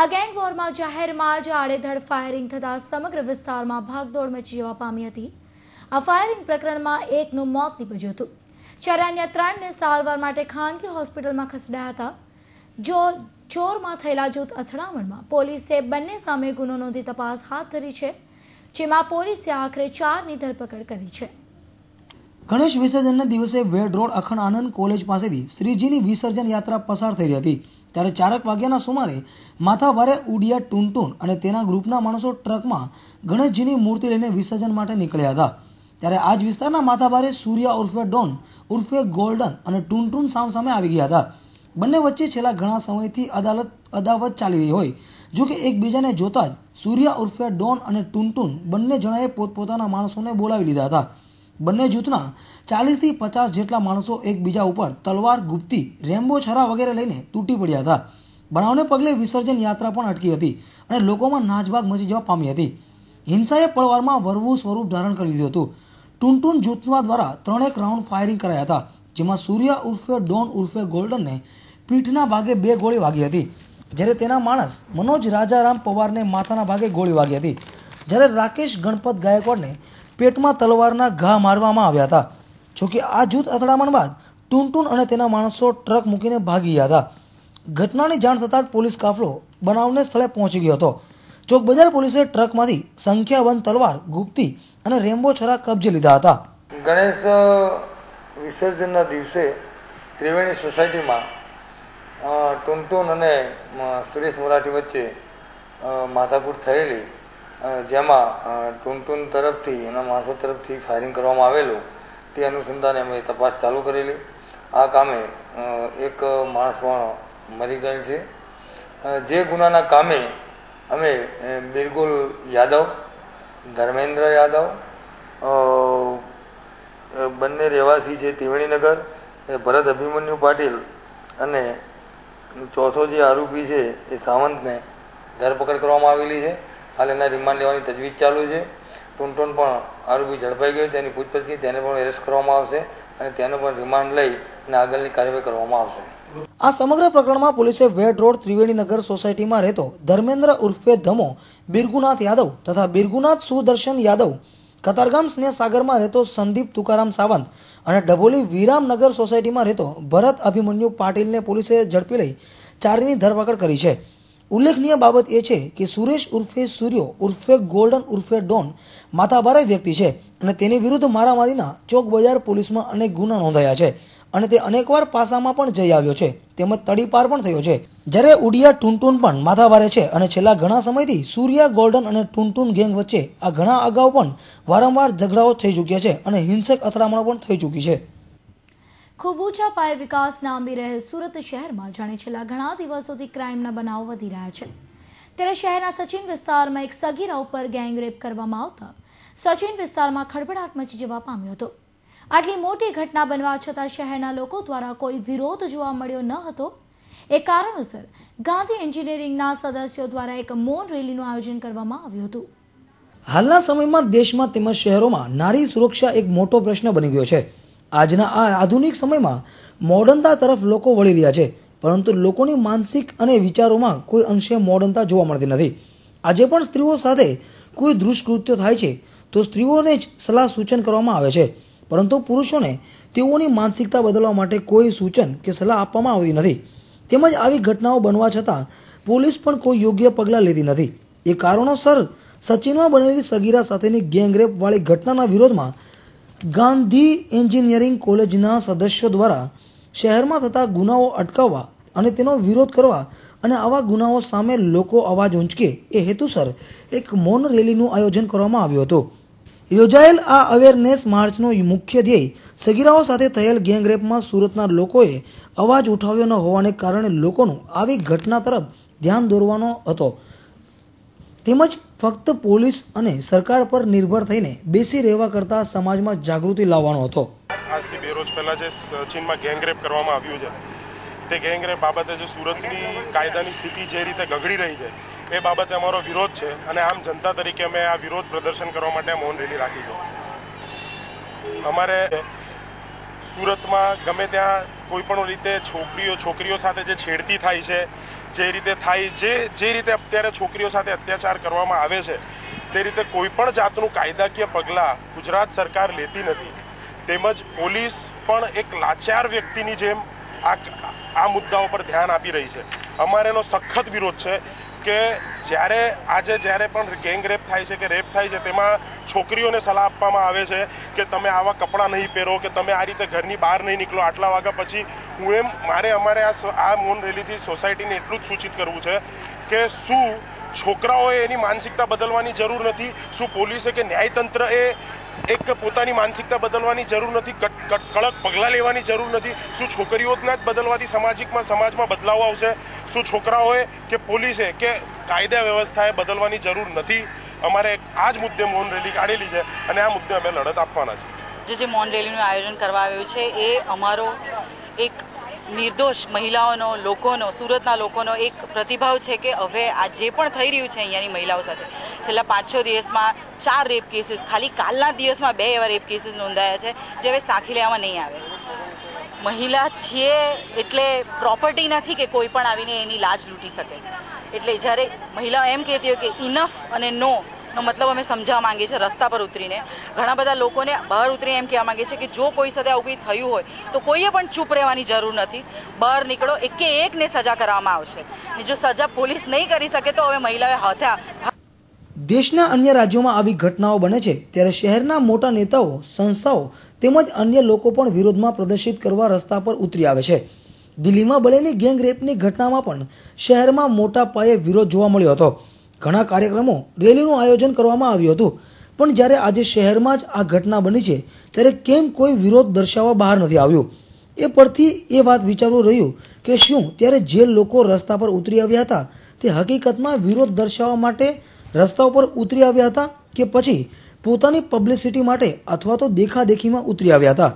આ ગેંગ વોરમાં જાહેરમાં જ આડેધડ ફાયરિંગ થતાં સમગ્ર વિસ્તારમાં ભાગદોડ મચી જવા પામી હતી. આ ફાયરિંગ પ્રકરણમાં એકનું મોત નીપજ્યું હતું. જ્યારે અન્ય ત્રણને સારવાર માટે ખાનગી હોસ્પિટલમાં ખસેડાયા હતા. જો ચોરમાં થયેલા જૂથ અથડામણમાં પોલીસે બંને સામે ગુનો નોંધી તપાસ હાથ ધરી છે, જેમાં પોલીસે આખરે ચારની ધરપકડ કરી છે. ગણેશ વિસર્જનના દિવસે વેડ રોડ અખંડ આનંદ કોલેજ પાસેથી શ્રીજીની વિસર્જન યાત્રા પસાર થઈ હતી. ત્યારે ચારક વાગ્યાના સુમારે માથાભારે ઉડિયા ટૂનટૂન અને તેના ગ્રુપના માણસો ટ્રકમાં ગણેશજીની મૂર્તિ લઈને વિસર્જન માટે નીકળ્યા હતા. ત્યારે આજ વિસ્તારના માથાભારે સૂર્યા ઉર્ફે ડોન, ઉર્ફે ગોલ્ડન અને ટૂનટૂન સામસામે આવી ગયા હતા. બંને વચ્ચે છેલ્લા ઘણા સમયથી અદાલત, અદાવત ચાલી રહી હોય. જો કે એકબીજાને જોતા જ સૂર્યા ઉર્ફે ડોન અને ટૂનટૂન બંને જણાએ પોતપોતાના માણસોને બોલાવી લીધા હતા. બંને જૂથના ચાલીસથી પચાસ જેટલા માણસો એકબીજા ઉપર તલવાર, ગુપ્તી, રેમ્બો છરા વગેરે લઈને તૂટી પડ્યા હતા. બનાવને પગલે વિસર્જન યાત્રા પણ અટકી હતી અને લોકોમાં નાચભાગ મચી જવા પામી હતી. હિંસાએ પળવારમાં વરવું સ્વરૂપ ધારણ કરી લીધું હતું. ટુનટુન જૂથના દ્વારા ત્રણેક રાઉન્ડ ફાયરિંગ કરાયા હતા, જેમાં સૂર્યા ઉર્ફે, ડોન ઉર્ફે ગોલ્ડનને પીઠના ભાગે બે ગોળી વાગી હતી. જ્યારે તેના માણસ મનોજ રાજારામ પવારને માથાના ભાગે ગોળી વાગી હતી. જ્યારે રાકેશ ગણપત ગાયકવાડને પેટમાં તલવારના ઘા મારવામાં આવ્યા હતા. જોકે આ જૂથ અથડામણ બાદ ટુનટુન અને તેના માણસો ટ્રક મૂકીને ભાગી ગયા હતા. ઘટનાની જાણ થતાં જ પોલીસ કાફલો બનાવને સ્થળે પહોંચી ગયો હતો. ચોકબજાર પોલીસે ટ્રકમાંથી સંખ્યાબંધ તલવાર, ગુપ્તી અને રેમ્બો છરા કબજે લીધા હતા. ગણેશ વિસર્જનના દિવસે ત્રિવેણી સોસાયટીમાં ટુનટુન અને સુરેશ મરાઠી વચ્ચે માથાકૂટ થયેલી જેમાં ટુનટુન તરફથી, એના માણસો તરફથી ફાયરિંગ કરવામાં આવેલું, તે અનુસંધાને અમે તપાસ ચાલુ કરેલી. આ કામે એક માણસ પણ મરી ગયેલ છે. જે ગુનાના કામે અમે બિરગુલ યાદવ, ધર્મેન્દ્ર યાદવ બંને રહેવાસી છે ત્રિવેણીનગર ભરત અભિમન્યુ પાટીલ અને ચોથો જે આરોપી છે એ સાવંતને ધરપકડ કરવામાં આવેલી છે. હાલ એના રિમાન્ડ લેવાની તજવીજ ચાલુ છે. ટૂનટૂન પણ આરોપી ઝડપાઈ ગયો તેની પૂછપરછ કરી તેને પણ એરેસ્ટ કરવામાં આવશે અને તેનો પણ રિમાન્ડ લઈ અને આગળની કાર્યવાહી કરવામાં આવશે. આ સમગ્ર પ્રકરણમાં પોલીસે વેડ રોડ ત્રિવેણીનગર સોસાયટીમાં રહેતો ધર્મેન્દ્ર ઉર્ફે ધમો, બિરગુનાથ યાદવ તથા બિરગુનાથ સુદર્શન યાદવ, કતારગામ સ્નેહસાગરમાં રહેતો સંદીપ તુકારામ સાવંત અને ડભોલી વિરામનગર સોસાયટીમાં રહેતો ભરત અભિમન્યુ પાટીલને પોલીસે ઝડપી લઈ ચારની ધરપકડ કરી છે. ઉલ્લેખનીય બાબત એ છે કે સુરેશ ઉર્ફે સૂર્યો ઉર્ફે ગોલ્ડન ઉર્ફે ડોન માથાભારે વ્યક્તિ છે અને તેની વિરુદ્ધ મારામારીના ચોક બજાર પોલીસમાં અનેક ગુના નોંધાયા છે અને તે અનેકવાર પાસામાં પણ જઈ આવ્યો છે. તેમજ તડીપાર પણ થયો છે. જ્યારે ઉડિયા ટુનટુન પણ માથાભારે છે અને છેલ્લા ઘણા સમયથી સૂર્યા, ગોલ્ડન અને ટુનટુન ગેંગ વચ્ચે આ ઘણા અગાઉ પણ વારંવાર ઝઘડાઓ થઈ ચૂક્યા છે અને હિંસક અથડામણો પણ થઈ ચૂકી છે. ખૂબ ઊંચા પાયે વિકાસ નામી રહેલ સુરત શહેરમાં જાણે છેલ્લા ઘણા દિવસોથી ક્રાઇમના બનાવ વધી રહ્યા છે. ત્યારે શહેરના સચિન વિસ્તારમાં એક સગીરા ઉપર ગેંગરેપ કરવામાં આવતા સચિન વિસ્તારમાં ખળભળાટ મચી જવા પામ્યો હતો. આટલી મોટી ઘટના બનવા છતાં શહેરના લોકો દ્વારા કોઈ વિરોધ જોવા મળ્યો ન હતો. એ કારણોસર ગાંધી એન્જિનિયરિંગના સદસ્યો દ્વારા એક મૌન રેલીનું આયોજન કરવામાં આવ્યું હતું. હાલના સમયમાં દેશમાં તેમજ શહેરોમાં નારી સુરક્ષા એક મોટો પ્રશ્ન બની ગયો છે. આજના આ આધુનિક સમયમાં મોડર્નતા તરફ લોકો વળી રહ્યા છે, પરંતુ લોકોની માનસિક અને વિચારોમાં કોઈ અંશે મોડર્નતા જોવા મળતી નથી. આજે પણ સ્ત્રીઓ સાથે કોઈ દુષ્કૃત્યો થાય છે, તો સ્ત્રીઓને જ સલાહ સૂચન કરવામાં આવે છે. પરંતુ પુરુષોને તેઓની માનસિકતા બદલવા માટે કોઈ સૂચન કે સલાહ આપવામાં આવતી નથી. તેમજ આવી ઘટનાઓ બનવા છતાં પોલીસ પણ કોઈ યોગ્ય પગલાં લેતી નથી. એ કારણોસર સચિનમાં બનેલી સગીરા સાથેની ગેંગરેપવાળી ઘટનાના વિરોધમાં ગાંધી એન્જિનિયરિંગ કોલેજના સદસ્યો દ્વારા શહેરમાં થતા ગુનાઓ અટકાવવા અને તેનો વિરોધ કરવા અને આવા ગુનાઓ સામે લોકો અવાજ ઊંચકે એ હેતુસર એક મૌન રેલીનું આયોજન કરવામાં આવ્યું હતું. યોજાયેલ આ અવેરનેસ માર્ચનો મુખ્ય ધ્યેય સગીરાઓ સાથે થયેલ ગેંગરેપમાં સુરતના લોકોએ અવાજ ઉઠાવ્યો ન હોવાને કારણે લોકોનું આવી ઘટના તરફ ધ્યાન દોરવાનો હતો. તેમજ ફક્ત પોલીસ અને સરકાર પર નિર્ભર થઈને બેસી રહેવા કરતાં સમાજમાં જાગૃતિ લાવવાનો હતો. આજથી બે રોજ પહેલાં જે ચીનમાં ગેંગરેપ કરવામાં આવ્યું છે. તે ગેંગરેપ બાબતે જે સુરતની કાયદાની સ્થિતિ જે રીતે ગગડી રહી છે, એ બાબતે અમારો વિરોધ છે અને આમ જનતા તરીકે અમે આ વિરોધ પ્રદર્શન કરવા માટે મૌન રેલી રાખી છે. અમારે સુરતમાં ગમે ત્યાં કોઈ પણ રીતે છોકરીઓ છોકરીઓ સાથે જે છેડતી થાય છે જે રીતે થાય, જે જે રીતે અત્યારે છોકરીઓ સાથે અત્યાચાર કરવામાં આવે છે, તે રીતે કોઈ પણ જાતનું કાયદાકીય પગલાં ગુજરાત સરકાર લેતી નથી. તેમજ પોલીસ પણ એક લાચાર વ્યક્તિની જેમ આ આ મુદ્દાઓ પર ધ્યાન આપી રહી છે. અમારેનો સખત વિરોધ છે. કે જ્યારે આજે જ્યારે પણ ગેંગ રેપ થાય છે કે રેપ થાય છે, તેમાં છોકરીઓને સલાહ આપવામાં આવે છે કે તમે આવા કપડાં નહીં પહેરો, કે તમે આ રીતે ઘરની બહાર નહીં નીકળો. આટલા વાગ્યા પછી હું એમ, મારે અમારે આ આ મૌન રેલીથી સોસાયટીને એટલું જ સૂચિત કરવું છે કે શું છોકરાઓએ એની માનસિકતા બદલવાની જરૂર નથી? શું પોલીસે કે ન્યાયતંત્ર એ એક પોતાની માનસિકતા બદલવાની જરૂર નથી કડક પગલાં લેવાની જરૂર નથી. શું છોકરીઓના જ બદલવાથી સામાજિકમાં, સમાજમાં બદલાવ આવશે? શું છોકરાઓએ કે પોલીસે કે કાયદા વ્યવસ્થાએ બદલવાની જરૂર નથી? અમારે આ જ મુદ્દે મૌન રેલી કાઢેલી છે અને આ મુદ્દે અમે લડત આપવાના છે જે જે મૌન રેલીનું આયોજન કરવા આવ્યું છે, એ અમારો એક નિર્દોષ મહિલાઓનો, લોકોનો, સુરતના લોકોનો એક પ્રતિભાવ છે કે હવે આ જે પણ થઈ રહ્યું છે અહીંયાની મહિલાઓ સાથે, છેલ્લા પાંચ છ દિવસમાં ચાર રેપ કેસીસ ખાલી કાલના દિવસમાં બે એવા રેપ કેસીસ નોંધાયા છે, જે હવે સાખી લેવામાં નહીં આવે. મહિલા છીએ એટલે પ્રોપર્ટી નથી કે કોઈ પણ આવીને એની લાજ લૂંટી શકે. એટલે જ્યારે મહિલાઓ એમ કહેતી હોય કે ઇનફ અને નો નો મતલબ અમે સમજાવવા માંગીએ છીએ રસ્તા પર ઉતરીને. ઘણા બધા લોકોને બહાર ઉતરીને એમ કહેવા માંગીએ છીએ કે જો કોઈ સાથે આવું કંઈ થયું હોય, તો કોઈએ પણ ચૂપ રહેવાની જરૂર નથી. બહાર નીકળો, એકે એકને સજા કરવામાં આવશે. જો સજા પોલીસ નહીં કરી શકે, તો હવે મહિલાએ હાથે દેશના અન્ય રાજ્યોમાં આવી ઘટનાઓ બને છે. ત્યારે શહેરના મોટા નેતાઓ, સંસ્થાઓ તેમજ અન્ય લોકો પણ વિરોધમાં પ્રદર્શિત કરવા રસ્તા પર ઉતરી આવે છે. દિલ્હીમાં બનેલી ગેંગ રેપની ઘટનામાં પણ શહેરમાં મોટા પાયે વિરોધ જોવા મળ્યો હતો. ઘણા કાર્યક્રમો રેલીનું આયોજન કરવામાં આવ્યું હતું. પણ જ્યારે આજે શહેરમાં જ આ ઘટના બની છે, ત્યારે કેમ કોઈ વિરોધ દર્શાવવા બહાર નથી આવ્યું? એ પરથી એ વાત વિચારવું રહ્યું કે શું ત્યારે જે લોકો રસ્તા પર ઉતરી આવ્યા હતા, તે હકીકતમાં વિરોધ દર્શાવવા માટે રસ્તા ઉપર ઉતરી આવ્યા હતા કે પછી પોતાની પબ્લિસિટી માટે અથવા તો દેખાદેખીમાં ઉતરી આવ્યા હતા?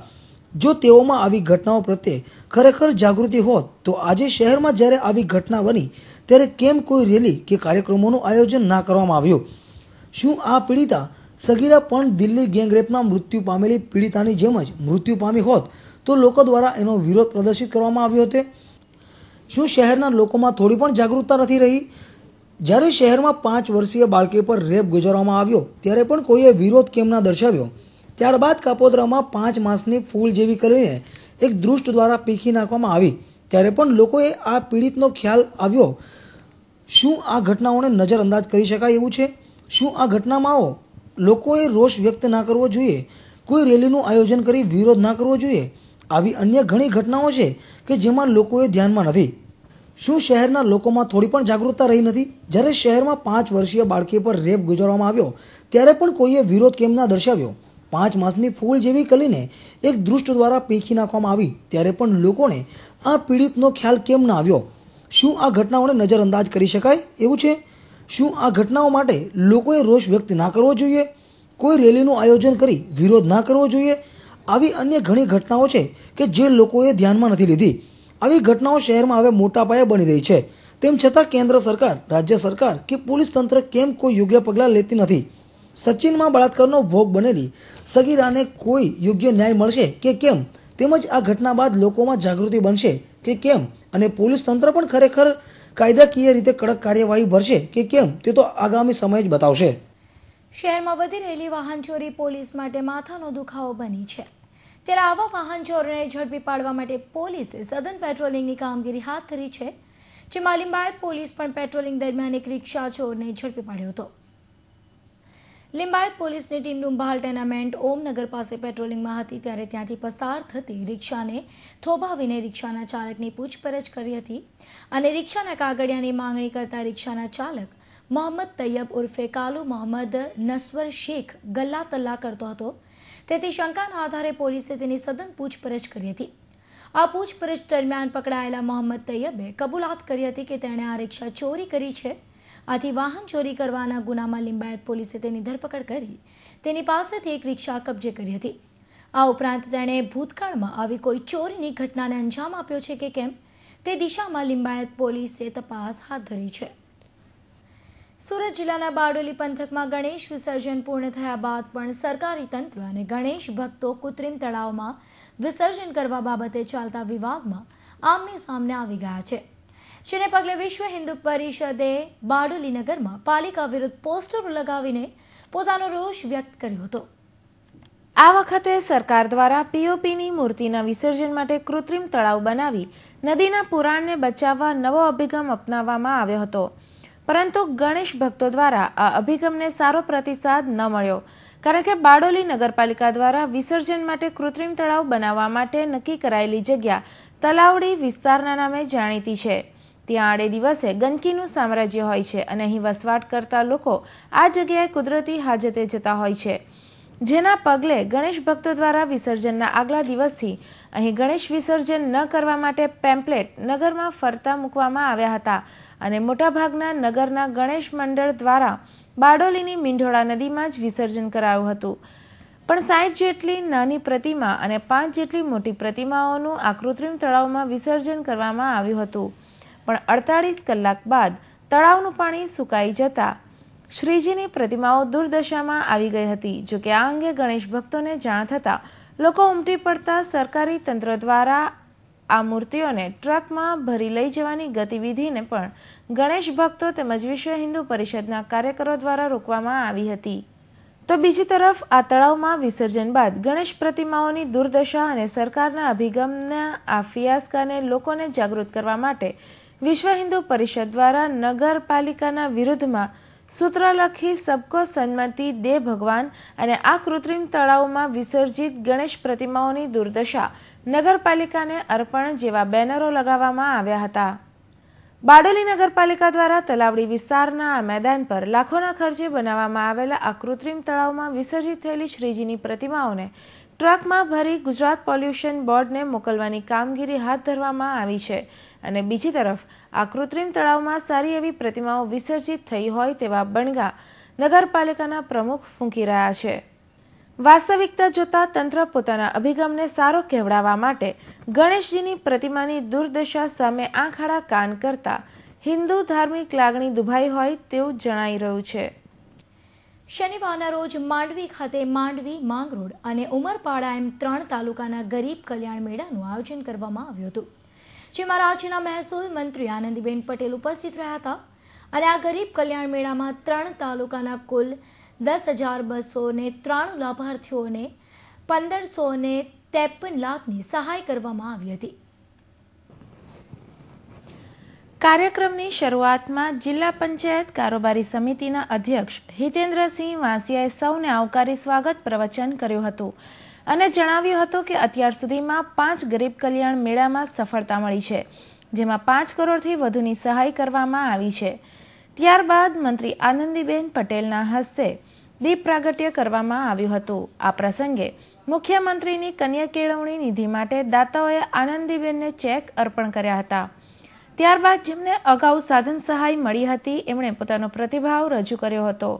જો તેઓમાં આવી ઘટનાઓ પ્રત્યે ખરેખર જાગૃતિ હોત, તો આજે શહેરમાં જ્યારે આવી ઘટના બની ત્યારે કેમ કોઈ રેલી કે કાર્યક્રમોનું આયોજન ના કરવામાં આવ્યું? શું આ પીડિતા સગીરા પણ દિલ્હી ગેંગરેપના મૃત્યુ પામેલી પીડિતાની જેમ જ મૃત્યુ પામી હોત તો લોકો દ્વારા એનો વિરોધ પ્રદર્શિત કરવામાં આવ્યો હતો શું શહેરના લોકોમાં થોડી પણ જાગૃતતા નથી રહી? જ્યારે શહેરમાં પાંચ વર્ષીય બાળકી પર રેપ ગુજારવામાં આવ્યો, ત્યારે પણ કોઈએ વિરોધ કેમ ના દર્શાવ્યો? ત્યારબાદ કાપોદ્રામાં પાંચ માસની ફૂલ જેવી કરીને એક દૃષ્ટ દ્વારા પીખી નાખવામાં આવી. ત્યારે પણ લોકોએ આ પીડિતનો ખ્યાલ આવ્યો શું આ ઘટનાઓને નજરઅંદાજ કરી શકાય એવું છે? શું આ ઘટનામાં લોકોએ રોષ વ્યક્ત ના કરવો જોઈએ? કોઈ રેલીનું આયોજન કરી વિરોધ ના કરવો જોઈએ? આવી અન્ય ઘણી ઘટનાઓ છે કે જેમાં લોકોએ ધ્યાનમાં નથી. શું શહેરના લોકોમાં થોડી પણ જાગૃતતા રહી નથી? જ્યારે શહેરમાં પાંચ વર્ષીય બાળકી પર રેપ ગુજારવામાં આવ્યો, ત્યારે પણ કોઈએ વિરોધ કેમ ના દર્શાવ્યો? પાંચ માસની ફૂલ જેવી કલીને એક દૃષ્ટ દ્વારા પીંખી નાખવામાં આવી, ત્યારે પણ લોકોને આ પીડિતનો ખ્યાલ કેમ ના આવ્યો? શું આ ઘટનાઓને નજરઅંદાજ કરી શકાય? એવું છે. શું આ ઘટનાઓ માટે લોકોએ રોષ વ્યક્ત ના કરવો જોઈએ? કોઈ રેલીનું આયોજન કરી વિરોધ ના કરવો જોઈએ? આવી અન્ય ઘણી ઘટનાઓ છે કે જે લોકોએ ધ્યાનમાં નથી લીધી. આવી ઘટનાઓ શહેરમાં હવે મોટા પાયે બની રહી છે. તેમ છતાં કેન્દ્ર સરકાર, રાજ્ય સરકાર કે પોલીસ તંત્ર કેમ કોઈ યોગ્ય પગલાં લેતી નથી? સચિનમાં બળાત્કારનો ભોગ બનેલી સગીરાને કોઈ યોગ્ય ન્યાય મળશે કે કેમ? તેમજ આ ઘટના બાદ લોકોમાં જાગૃતિ બનશે કે કેમ? અને પોલીસ તંત્ર પણ ખરેખર કાયદાકીય રીતે કડક કાર્યવાહી ભરશે કે કેમ તે તો આગામી સમય જ બતાવશે. શહેરમાં વધી રહેલી વાહન ચોરી પોલીસ માટે માથાનો દુખાવો બની છે. ત્યારે આવા વાહન ચોરોને ઝડપી પાડવા માટે પોલીસે સઘન પેટ્રોલિંગની કામગીરી હાથ ધરી છે જેમાં લિંબાયત પોલીસ પણ પેટ્રોલિંગ દરમિયાન એક રિક્ષા ચોરને ઝડપી પાડ્યો હતો. લિંબાયત પોલીસની ટીમ ડુંબાલ ટેનામેન્ટ ઓમનગર પાસે પેટ્રોલિંગમાં હતી ત્યારે ત્યાંથી પસાર થતી રિક્ષાને થોભાવીને રિક્ષાના ચાલકની પૂછપરછ કરી હતી અને રિક્ષાના કાગળિયાની માંગણી કરતા રિક્ષાના ચાલક મોહમ્મદ તૈયબ ઉર્ફે કાલુ મોહમ્મદ નસવર શેખ ગલ્લા તલ્લા કરતો હતો. તેથી શંકાના આધારે પોલીસે તેની સઘન પૂછપરછ કરી હતી. આ પૂછપરછ દરમિયાન પકડાયેલા મોહમ્મદ તૈયબે કબૂલાત કરી હતી કે તેણે આ રિક્ષા ચોરી કરી છે આથી વાહન ચોરી કરવાના ગુનામાં લિંબાયત પોલીસે તેની ધરપકડ કરી. તેની પાસેથી એક રિક્ષા કબજે કરી હતી. આ ઉપરાંત તેણે ભૂતકાળમાં આવી કોઈ ચોરીની ઘટનાને અંજામ આપ્યો છે કે કેમ? તે દિશામાં લિંબાયત પોલીસે તપાસ હાથ ધરી છે. સુરત જિલ્લાના બારડોલી પંથકમાં ગણેશ વિસર્જન પૂર્ણ થયા બાદ પણ સરકારી તંત્ર અને ગણેશ ભક્તો કૃત્રિમ તળાવમાં વિસર્જન કરવા બાબતે ચાલતા વિવાદમાં આમને સામને આવી ગયા છે. જેને પગલે વિશ્વ હિન્દુ પરિષદે બારડોલી નગરમાં પાલિકા વિરુદ્ધ પોસ્ટર લગાવીને પોતાનો રોષ વ્યક્ત કર્યો હતો. આ વખતે સરકાર દ્વારા પીઓપીની મૂર્તિના વિસર્જન માટે કૃત્રિમ તળાવ બનાવી નદીના પુરાણને બચાવવા નવો અભિગમ અપનાવવામાં આવ્યો હતો. પરંતુ ગણેશ ભક્તો દ્વારા આ અભિગમને સારો પ્રતિસાદ ન મળ્યો, કારણ કે બારડોલી નગરપાલિકા દ્વારા વિસર્જન માટે કૃત્રિમ તળાવ બનાવવા માટે નક્કી કરાયેલી જગ્યા તલાવડી વિસ્તારના નામે જાણીતી છે. ત્યાં આડે દિવસે ગંદકીનું સામ્રાજ્ય હોય છે અને અહીં વસવાટ કરતા લોકો આ જગ્યાએ કુદરતી હાજતે જતા હોય છે. જેના પગલે ગણેશ ભક્તો દ્વારા વિસર્જનના આગલા દિવસથી અહીં ગણેશ વિસર્જન ન કરવા માટે પેમ્પલેટ નગરમાં ફરતા મૂકવામાં આવ્યા હતા અને મોટાભાગના નગરના ગણેશ મંડળ દ્વારા બારડોલીની મીંઢોળા નદીમાં જ વિસર્જન કરાયું હતું. પણ સાઠ જેટલી નાની પ્રતિમા અને પાંચ જેટલી મોટી પ્રતિમાઓનું આ કૃત્રિમ તળાવમાં વિસર્જન કરવામાં આવ્યું હતું. પણ અડતાળીસ કલાક બાદ તળાવનું પાણી સુકાઈ જતા શ્રીજીની પ્રતિમાઓ દુર્દશામાં આવી ગઈ હતી જોકે આ અંગે ગણેશ ભક્તોને જાણ થતાં લોકો ઉમટી પડતા સરકારી તંત્ર દ્વારા આ મૂર્તિઓને ટ્રકમાં ભરી લઈ જવાની ગતિવિધિને પણ ગણેશ ભક્તો તેમજ વિશ્વ હિન્દુ પરિષદના કાર્યકરો દ્વારા રોકવામાં આવી હતી. તો બીજી તરફ આ તળાવમાં વિસર્જન બાદ ગણેશ પ્રતિમાઓની દુર્દશા અને સરકારના અભિગમના આ ફિયાસ્કાને લોકોને જાગૃત કરવા માટે વિશ્વ હિન્દુ પરિષદ દ્વારા નગરપાલિકાના વિરુદ્ધમાં સૂત્ર લખી સબકો સન્મતિ દે ભગવાન અને આ કૃત્રિમ તળાવમાં વિસર્જિત ગણેશ પ્રતિમાઓની દુર્દશા નગરપાલિકાને અર્પણ જેવા બેનરો લગાવવામાં આવ્યા હતા. બારડોલી નગરપાલિકા દ્વારા તલાવડી વિસ્તારના આ મેદાન પર લાખોના ખર્ચે બનાવવામાં આવેલા આ કૃત્રિમ તળાવમાં વિસર્જિત થયેલી શ્રીજીની પ્રતિમાઓને ટ્રકમાં ભરી ગુજરાત પોલ્યુશન બોર્ડને મોકલવાની કામગીરી હાથ ધરવામાં આવી છે. અને બીજી તરફ, આ કૃત્રિમ તળાવમાં સારી એવી પ્રતિમાઓ વિસર્જિત થઈ હોય તેવા બણગા નગરપાલિકાના પ્રમુખ ફૂંકી રહ્યા છે. વાસ્તવિકતા જોતા તંત્ર પોતાના અભિગમને સારો કહેવડાવવા માટે ગણેશજીની પ્રતિમાની દુર્દશા સામે આંખાડા કાન કરતા હિન્દુ ધાર્મિક લાગણી દુભાઈ હોય તેવું જણાઈ રહ્યું છે. શનિવારના રોજ માંડવી ખાતે માંડવી માંગરોળ અને ઉમરપાડા એમ ત્રણ તાલુકાના ગરીબ કલ્યાણ મેળાનું આયોજન કરવામાં આવ્યું હતું, જેમાં રાજ્યના મહેસૂલ મંત્રી આનંદીબેન પટેલ ઉપસ્થિત રહ્યા હતા અને આ ગરીબ કલ્યાણ મેળામાં ત્રણ તાલુકાના કુલ દસ હજાર બસો ને ત્રાણું લાભાર્થીઓને પંદરસો ને ત્રેપન લાખની સહાય કરવામાં આવી હતી. કાર્યક્રમની શરૂઆતમાં જિલ્લા પંચાયત કારોબારી સમિતિના અધ્યક્ષ હિતેન્દ્રસિંહ વાંસિયાએ સૌને આવકારી સ્વાગત પ્રવચન કર્યું હતું અને જણાવ્યું હતું કે અત્યાર સુધીમાં પાંચ ગરીબ કલ્યાણ મેળામાં સફળતા મળી છે, જેમાં પાંચ કરોડથી વધુની સહાય કરવામાં આવી છે. ત્યારબાદ મંત્રી આનંદીબેન પટેલના હસ્તે દીપ પ્રાગટ્ય કરવામાં આવ્યું હતું. આ પ્રસંગે મુખ્યમંત્રીની કન્યા કેળવણી નિધિ માટે દાતાઓએ આનંદીબેનને ચેક અર્પણ કર્યા હતા. ત્યારબાદ જેમને અગાઉ સાધન સહાય મળી હતી, એમણે પોતાનો પ્રતિભાવ રજૂ કર્યો હતો.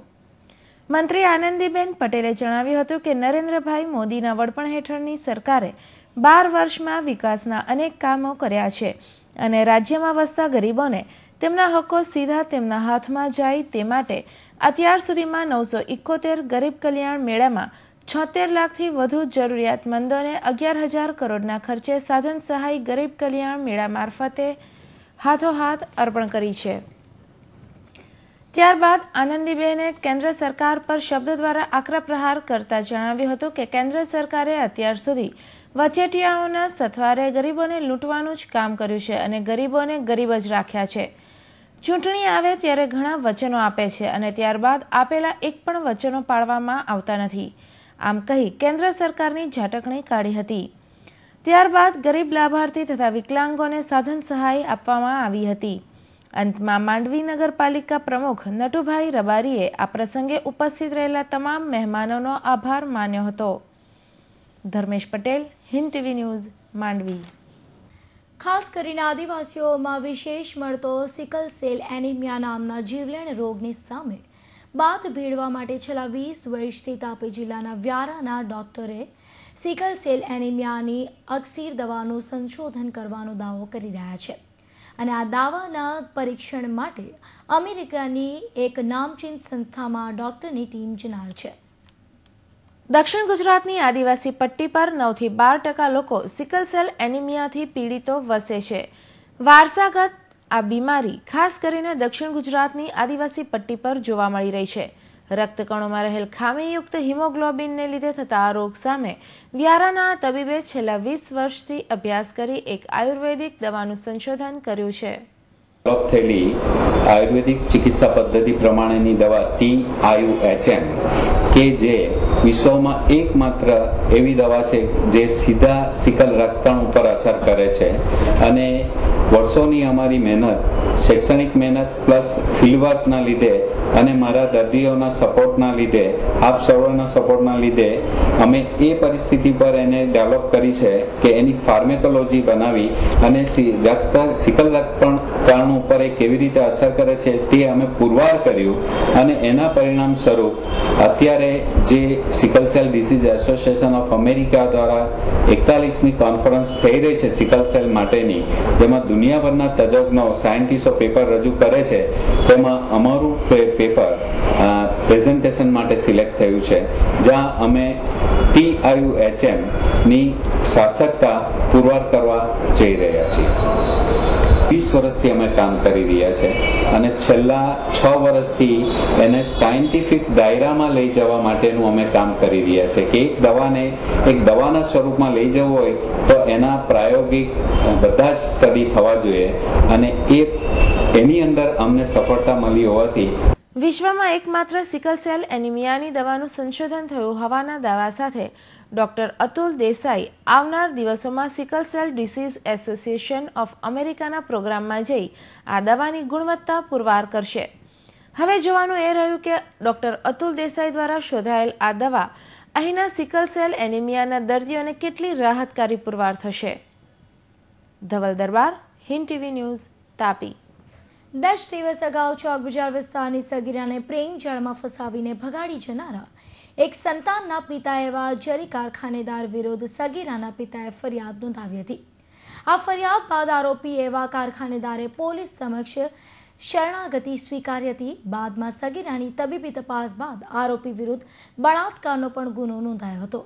મંત્રી આનંદીબેન પટેલે જણાવ્યું હતું કે, નરેન્દ્રભાઈ મોદીના વડપણ હેઠળની સરકારે બાર વર્ષમાં વિકાસના અનેક કામો કર્યા છે અને રાજ્યમાં વસતા ગરીબોને તેમના હકો સીધા તેમના હાથમાં જાય તે માટે અત્યાર સુધીમાં નવસો ઇકોતેર ગરીબ કલ્યાણ મેળામાં છોતેર લાખથી વધુ જરૂરિયાતમંદોને અગિયાર હજાર કરોડના ખર્ચે સાધન સહાય ગરીબ કલ્યાણ મેળા મારફતે હાથોહાથ અર્પણ કરી છે. ત્યારબાદ આનંદીબેને કેન્દ્ર સરકાર પર શબ્દ દ્વારા આકરા પ્રહાર કરતા જણાવ્યું હતું કે કેન્દ્ર સરકારે અત્યાર સુધી વચેટિયાઓના સથવારે ગરીબોને લૂંટવાનું જ કામ કર્યું છે અને ગરીબોને ગરીબ જ રાખ્યા છે. ચૂંટણી આવે ત્યારે ઘણા વચનો આપે છે અને ત્યારબાદ આપેલા એક પણ વચનો પાળવામાં આવતા નથી. આમ કહી કેન્દ્ર સરકારની ઝાટકણી કાઢી હતી. ત્યારબાદ ગરીબ લાભાર્થી તથા વિકલાંગોને સાધન સહાય આપવામાં આવી હતી. અંતમાં માંડવી નગરપાલિકા પ્રમુખ નટુભાઈ રબારીએ આ પ્રસંગે ઉપસ્થિત રહેલા તમામ મહેમાનોનો આભાર માન્યો હતો. Dharmesh Patel, Hind TV news, Mandvi. ખાસ કરીને આદિવાસીઓમાં વિશેષ મળતો સિકલ સેલ એનિમિયા નામના જીવલેણ રોગની સામે બાથ ભેળવા માટે છેલ્લા વીસ વર્ષથી તાપી જિલ્લાના વ્યારાના ડોક્ટરે સિકલ સેલ એનિમિયાની અક્સીર દવાનું સંશોધન કરવાનો દાવો કરી રહ્યા છે. અને આ દાવાના પરીક્ષણ માટે અમેરિકાની એક નામચીન સંસ્થામાં ડોક્ટરની ટીમ જનાર છે. દક્ષિણ ગુજરાતની આદિવાસી પટ્ટી પર નવથી બાર ટકા લોકો સિકલ સેલ એનિમિયાથી પીડિતો વસે છે. વારસાગત આ બીમારી ખાસ કરીને દક્ષિણ ગુજરાતની આદિવાસી પટ્ટી પર જોવા મળી રહી છે. રક્તકણોમાં રહેલ ખામીયુક્ત હિમોગ્લોબિનને લીધે થતા આ રોગ સામે વ્યારાના તબીબે છેલ્લા વીસ વર્ષથી અભ્યાસ કરી એક આયુર્વેદિક દવાનું સંશોધન કર્યું છે. ડેવલપ થયેલી આયુર્વેદિક ચિકિત્સા પદ્ધતિ પ્રમાણેની દવા ટી આયુ એચએમ કે જે વિશ્વમાં એકમાત્ર એવી દવા છે જે સીધા સિકલ રક્તણ ઉપર અસર કરે છે અને વર્ષોની અમારી મહેનત, શૈક્ષણિક મહેનત પ્લસ ફિલ્ડવર્કના લીધે અને મારા દર્દીઓના સપોર્ટના લીધે, આપ સર્વના સપોર્ટના લીધે, અમે એ પરિસ્થિતિ પર એને ડેવલપ કરી છે કે એની ફાર્મેકોલોજી બનાવી અને રક્ત સિકલ રક્તકણ કણ ઉપર એ કેવી રીતે અસર કરે છે તે અમે પુરવાર કર્યું અને એના પરિણામ સ્વરૂપ અત્યારે જે sickle cell disease association of America દ્વારા એકતાલીસમી કોન્ફરન્સ થઈ રહી છે સિકલ સેલ માટેની, જેમાં દુનિયાભરના તજજ્ઞો સાયન્ટિસ્ટો પેપર રજૂ કરે છે, તેમાં અમારું પેપર પ્રેઝન્ટેશન માટે સિલેક્ટ થયું છે, જ્યાં અમે ટીઆઈયુએચએમની સાર્થકતા પુરવાર કરવા જઈ રહ્યા છીએ. વીસ વર્ષથી અમે કામ કરી રહ્યા છે. અને છેલ્લા છ વર્ષથી એને સાયન્ટિફિક દાયરામાં લઈ જવા માટેનું અમે કામ કરી રહ્યા છે કે એક દવાને, એક દવાના સ્વરૂપમાં લઈ જવું હોય તો એના પ્રાયોગિક બધા જ સ્ટડી થવા જોઈએ અને એ એની અંદર અમને સફળતા મળી હોવાથી વિશ્વમાં એકમાત્ર સિકલ સેલ એનિમિયાની દવાનું સંશોધન થયું હોવાના દાવા સાથે ડોક્ટર અતુલ દેસાઈ આવનાર દિવસોમાં sickle cell disease association of અમેરિકાના પ્રોગ્રામમાં જઈ આ દવાની ગુણવત્તા પુરવાર કરશે. હવે જોવાનું એ રહ્યું કે ડોક્ટર અતુલ દેસાઈ દ્વારા શોધાયેલ આ દવા અહીંના સિકલ સેલ એનિમિયાના દર્દીઓને કેટલી રાહતકારી પુરવાર થશે? Dhaval Darbar, Hind TV news, Tapi. દસ દિવસ અગાઉ ચોક બજાર વિસ્તારની સગીરાને પ્રેમ જળમાં ફસાવીને ભગાડી જનારા એક સંતાનના પિતા એવા જરી કારખાનેદાર વિરુદ્ધ સગીરાના પિતાએ ફરિયાદ નોંધાવી હતી. આ ફરિયાદ બાદ આરોપી એવા કારખાનેદારે પોલીસ સમક્ષ શરણાગતિ સ્વીકારી હતી. બાદમાં સગીરાની તબીબી તપાસ બાદ આરોપી વિરુદ્ધ બળાત્કારનો પણ ગુનો નોંધાયો હતો.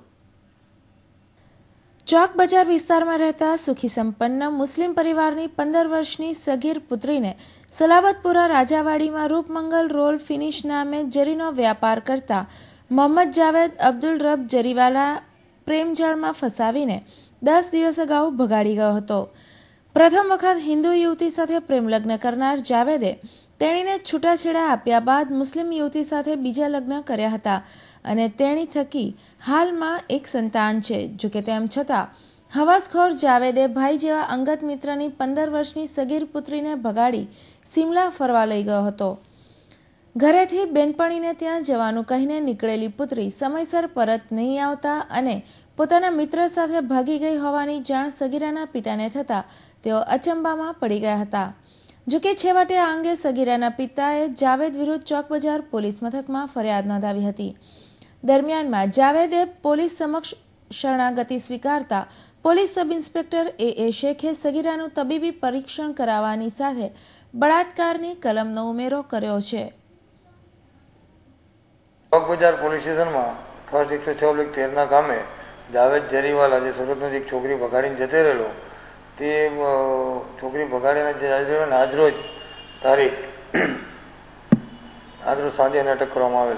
ચોક બજાર વિસ્તારમાં રહેતા સુખી સંપન્ન મુસ્લિમ પરિવારની પંદર વર્ષની સગીર પુત્રીને સલાબતપુરા રાજાવાડીમાં રૂપમંગલ રોલ ફિનિશ નામે જરીનો વ્યાપાર કરતા મોહમ્મદ જાવેદ, અબ્દુલ રબ, જરીવાલા પ્રેમજાળમાં ફસાવીને દસ દિવસ અગાઉ ભગાડી ગયો હતો. પ્રથમ વખત હિન્દુ યુવતી સાથે પ્રેમ લગ્ન કરનાર જાવેદે તેણીને છૂટાછેડા આપ્યા બાદ મુસ્લિમ યુવતી સાથે બીજા લગ્ન કર્યા હતા અને તેણી થકી હાલમાં એક સંતાન છે. જોકે તેમ છતાં, હવાસખોર જાવેદે ભાઈ જેવા અંગત મિત્રની પંદર વર્ષની સગીર પુત્રીને ભગાડી, સિમલા ફરવા લઈ ગયો હતો. ઘરેથી બેનપણીને ત્યાં જવાનું કહીને નીકળેલી પુત્રી સમયસર પરત નહીં આવતા અને પોતાના મિત્ર સાથે ભાગી ગઈ હોવાની જાણ સગીરાના પિતાને થતાં તેઓ અચંબામાં પડી ગયા હતા. જોકે છેવટે આ અંગે સગીરાના પિતાએ જાવેદ વિરુદ્ધ ચોક બજાર પોલીસ મથકમાં ફરિયાદ નોંધાવી હતી. દરમિયાનમાં જાવેદે પોલીસ સમક્ષ શરણાગતિ સ્વીકારતા પોલીસ સબ ઇન્સ્પેક્ટર એ. એ. શેખે સગીરાનું તબીબી પરીક્ષણ કરાવવાની સાથે બળાત્કારની કલમનો ઉમેરો કર્યો છે. બજાર પોલીસ સ્ટેશનમાં ફર્સ્ટ એકસો છ ઓબ્લિક તેરના કામે જાવેદ જરીવાલા જે સુરતનો એક છોકરી ભગાડીને જતે રહેલો. તે છોકરી ભગાડીને જે આજરોજ તારીખ આજરોજ સાંજે એને અટક કરવામાં આવેલ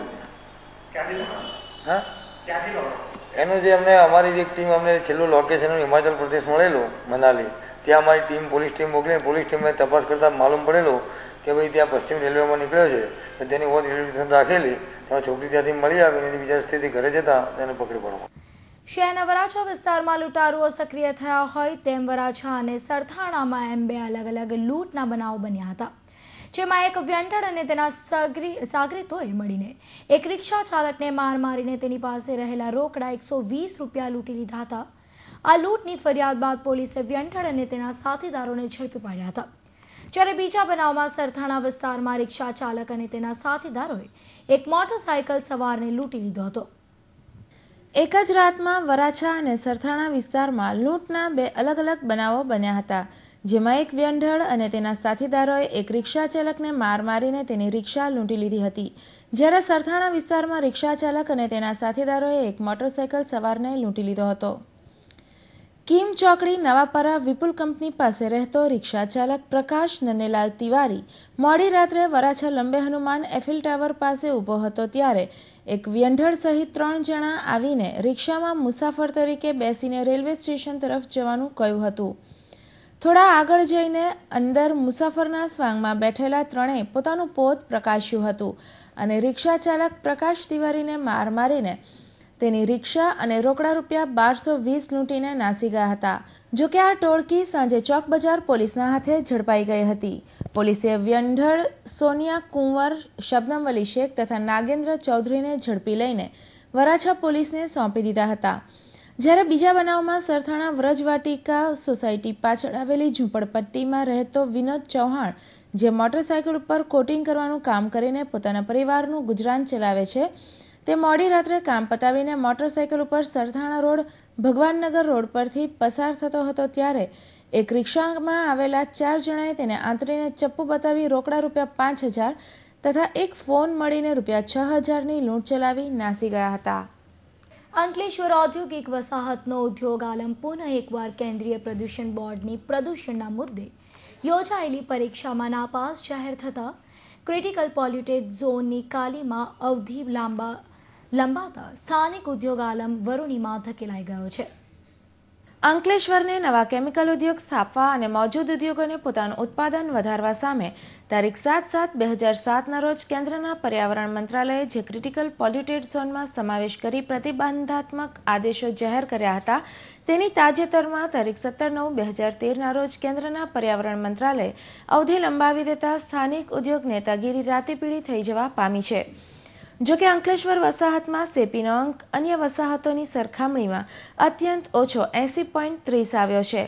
હા? એનું જે અમને અમારી જે એક ટીમ અમને છેલ્લું લોકેશન હિમાચલ પ્રદેશ મળેલું મનાલી. ત્યાં અમારી ટીમ પોલીસ ટીમ મોકલીને પોલીસ ટીમે તપાસ કરતાં માલુમ પડેલો કે ભાઈ ત્યાં પશ્ચિમ રેલવેમાં નીકળ્યો છે. તો તેની વોચ રેલવે સ્ટેશન રાખેલી. છોકરી ત્યાંથી મળી આવી અને બીજા રસ્તેથી ઘરે જતા તેને પકડી પાડવામાં શહેરના વરાછા વિસ્તારમાં લૂંટારુઓ સક્રિય થયા હોય તેમ વરાછા અને સરથાણામાં એમ બે અલગ અલગ લૂંટના બનાવો બન્યા હતા. જેમાં એક વ્યંટણ અને તેના સગરી સાગરીતોએ મળીને એક રિક્ષા ચાલકને માર મારીને તેની પાસે રહેલા રોકડા એકસો વીસ રૂપિયા લૂંટી લીધા હતા. આ લૂંટની ફરિયાદ બાદ પોલીસે વ્યંટણ અને તેના સાથીદારોને ઝડપી પાડ્યા હતા. જ્યારે બીજા બનાવમાં સરથાણા વિસ્તારમાં રિક્ષા ચાલક અને તેના સાથીદારોએ એક મોટરસાયકલ સવારને લૂંટી લીધો હતો. એક જ રાતમાં વરાછા અને સરથાણા વિસ્તારમાં લૂંટના બે અલગ અલગ બનાવો બન્યા હતા, જેમાં એક વ્યંઢળ અને તેના સાથીદારોએ એક રિક્ષા ચાલકને માર મારીને તેની રિક્ષા લૂંટી લીધી હતી. જ્યારે સરથાણા વિસ્તારમાં રિક્ષા ચાલક અને તેના સાથીદારોએ એક મોટરસાયકલ સવારને લૂંટી લીધો હતો. કિમ ચોકડી નવાપરા વિપુલ કંપની પાસે રહેતો રિક્ષા ચાલક પ્રકાશ નનેલાલ તિવારી મોડી રાત્રે વરાછા લંબે હનુમાન એફિલ ટાવર પાસે ઊભો હતો ત્યારે એક વ્યંઢળ સહિત ત્રણ જણા આવીને રિક્ષામાં મુસાફર તરીકે બેસીને રેલવે સ્ટેશન તરફ જવાનું કહ્યું હતું. થોડા આગળ જઈને અંદર મુસાફરના સ્વાંગમાં બેઠેલા ત્રણેય પોતાનું પોત પ્રકાશ્યું હતું અને રિક્ષા ચાલક પ્રકાશ તિવારીને માર મારીને તેની રિક્ષા અને રોકડા રૂપિયા બારસો વીસ લૂંટીને નાસી ગયા હતા જોકે આ ટોળકી સાંજે ચોક બજાર પોલીસના હાથે ઝડપાઈ ગઈ હતી. પોલીસે વ્યંઢળ, સોનિયા કુંવર શબનમ અલી શેખ તથા નાગેન્દ્ર ચૌધરીને ઝડપી લઈને વરાછા પોલીસને સોંપી દીધા હતા. જ્યારે બીજા બનાવમાં સરથાણા વ્રજવાટિકા સોસાયટી પાછળ આવેલી ઝૂંપડપટ્ટીમાં રહેતો વિનોદ ચૌહાણ, જે મોટરસાયકલ ઉપર કોટિંગ કરવાનું કામ કરીને પોતાના પરિવારનું ગુજરાન ચલાવે છે તે મોડી રાત્રે કામ પતાવીને મોટરસાયકલ ઉપર સરથાણા રોડ, ભગવાનનગર રોડ પરથી પસાર થતો હતો ત્યારે એક રિક્ષામાં આવેલા ચાર જણાએ તેને આંતરીને ચપ્પુ બતાવી રોકડા રૂપિયા પાંચ હજાર તથા એક ફોન મળીને રૂપિયા છ હજારની લૂંટ ચલાવી નાસી ગયા હતા. અંકલેશ્વર ઔદ્યોગિક વસાહતનો ઉદ્યોગ આલમ પુનઃ એકવાર કેન્દ્રીય પ્રદૂષણ બોર્ડની પ્રદૂષણના મુદ્દે યોજાયેલી પરીક્ષામાં નાપાસ જાહેર થતા ક્રિટિકલ પોલ્યુટેડ ઝોનની કાલીમાં અવધિ લાંબા લંબાતા સ્થાનિક ઉદ્યોગ આલમ વરુણીમાં ધકેલાઈ ગયો છે. અંકલેશ્વરને નવા કેમિકલ ઉદ્યોગ સ્થાપવા અને મોજૂદ ઉદ્યોગોને પોતાનું ઉત્પાદન વધારવા સામે તારીખ સાત સાત બે હજાર સાતના રોજ કેન્દ્રના પર્યાવરણ મંત્રાલયે જે ક્રિટિકલ પોલ્યુટેડ ઝોનમાં સમાવેશ કરી પ્રતિબંધાત્મક આદેશો જાહેર કર્યા હતા, તેની તાજેતરમાં તારીખ સત્તર નવ બે હજાર તેરના રોજ કેન્દ્રના પર્યાવરણ મંત્રાલયે અવધિ લંબાવી દેતા સ્થાનિક ઉદ્યોગ નેતાગીરી રાતીપીળી થઈ જવા પામી છે. જોકે અંકલેશ્વર વસાહતમાં સેપીનો અંક અન્ય વસાહતોની સરખામણીમાં અત્યંત ઓછો એંસી પોઈન્ટ ત્રીસ આવ્યો છે.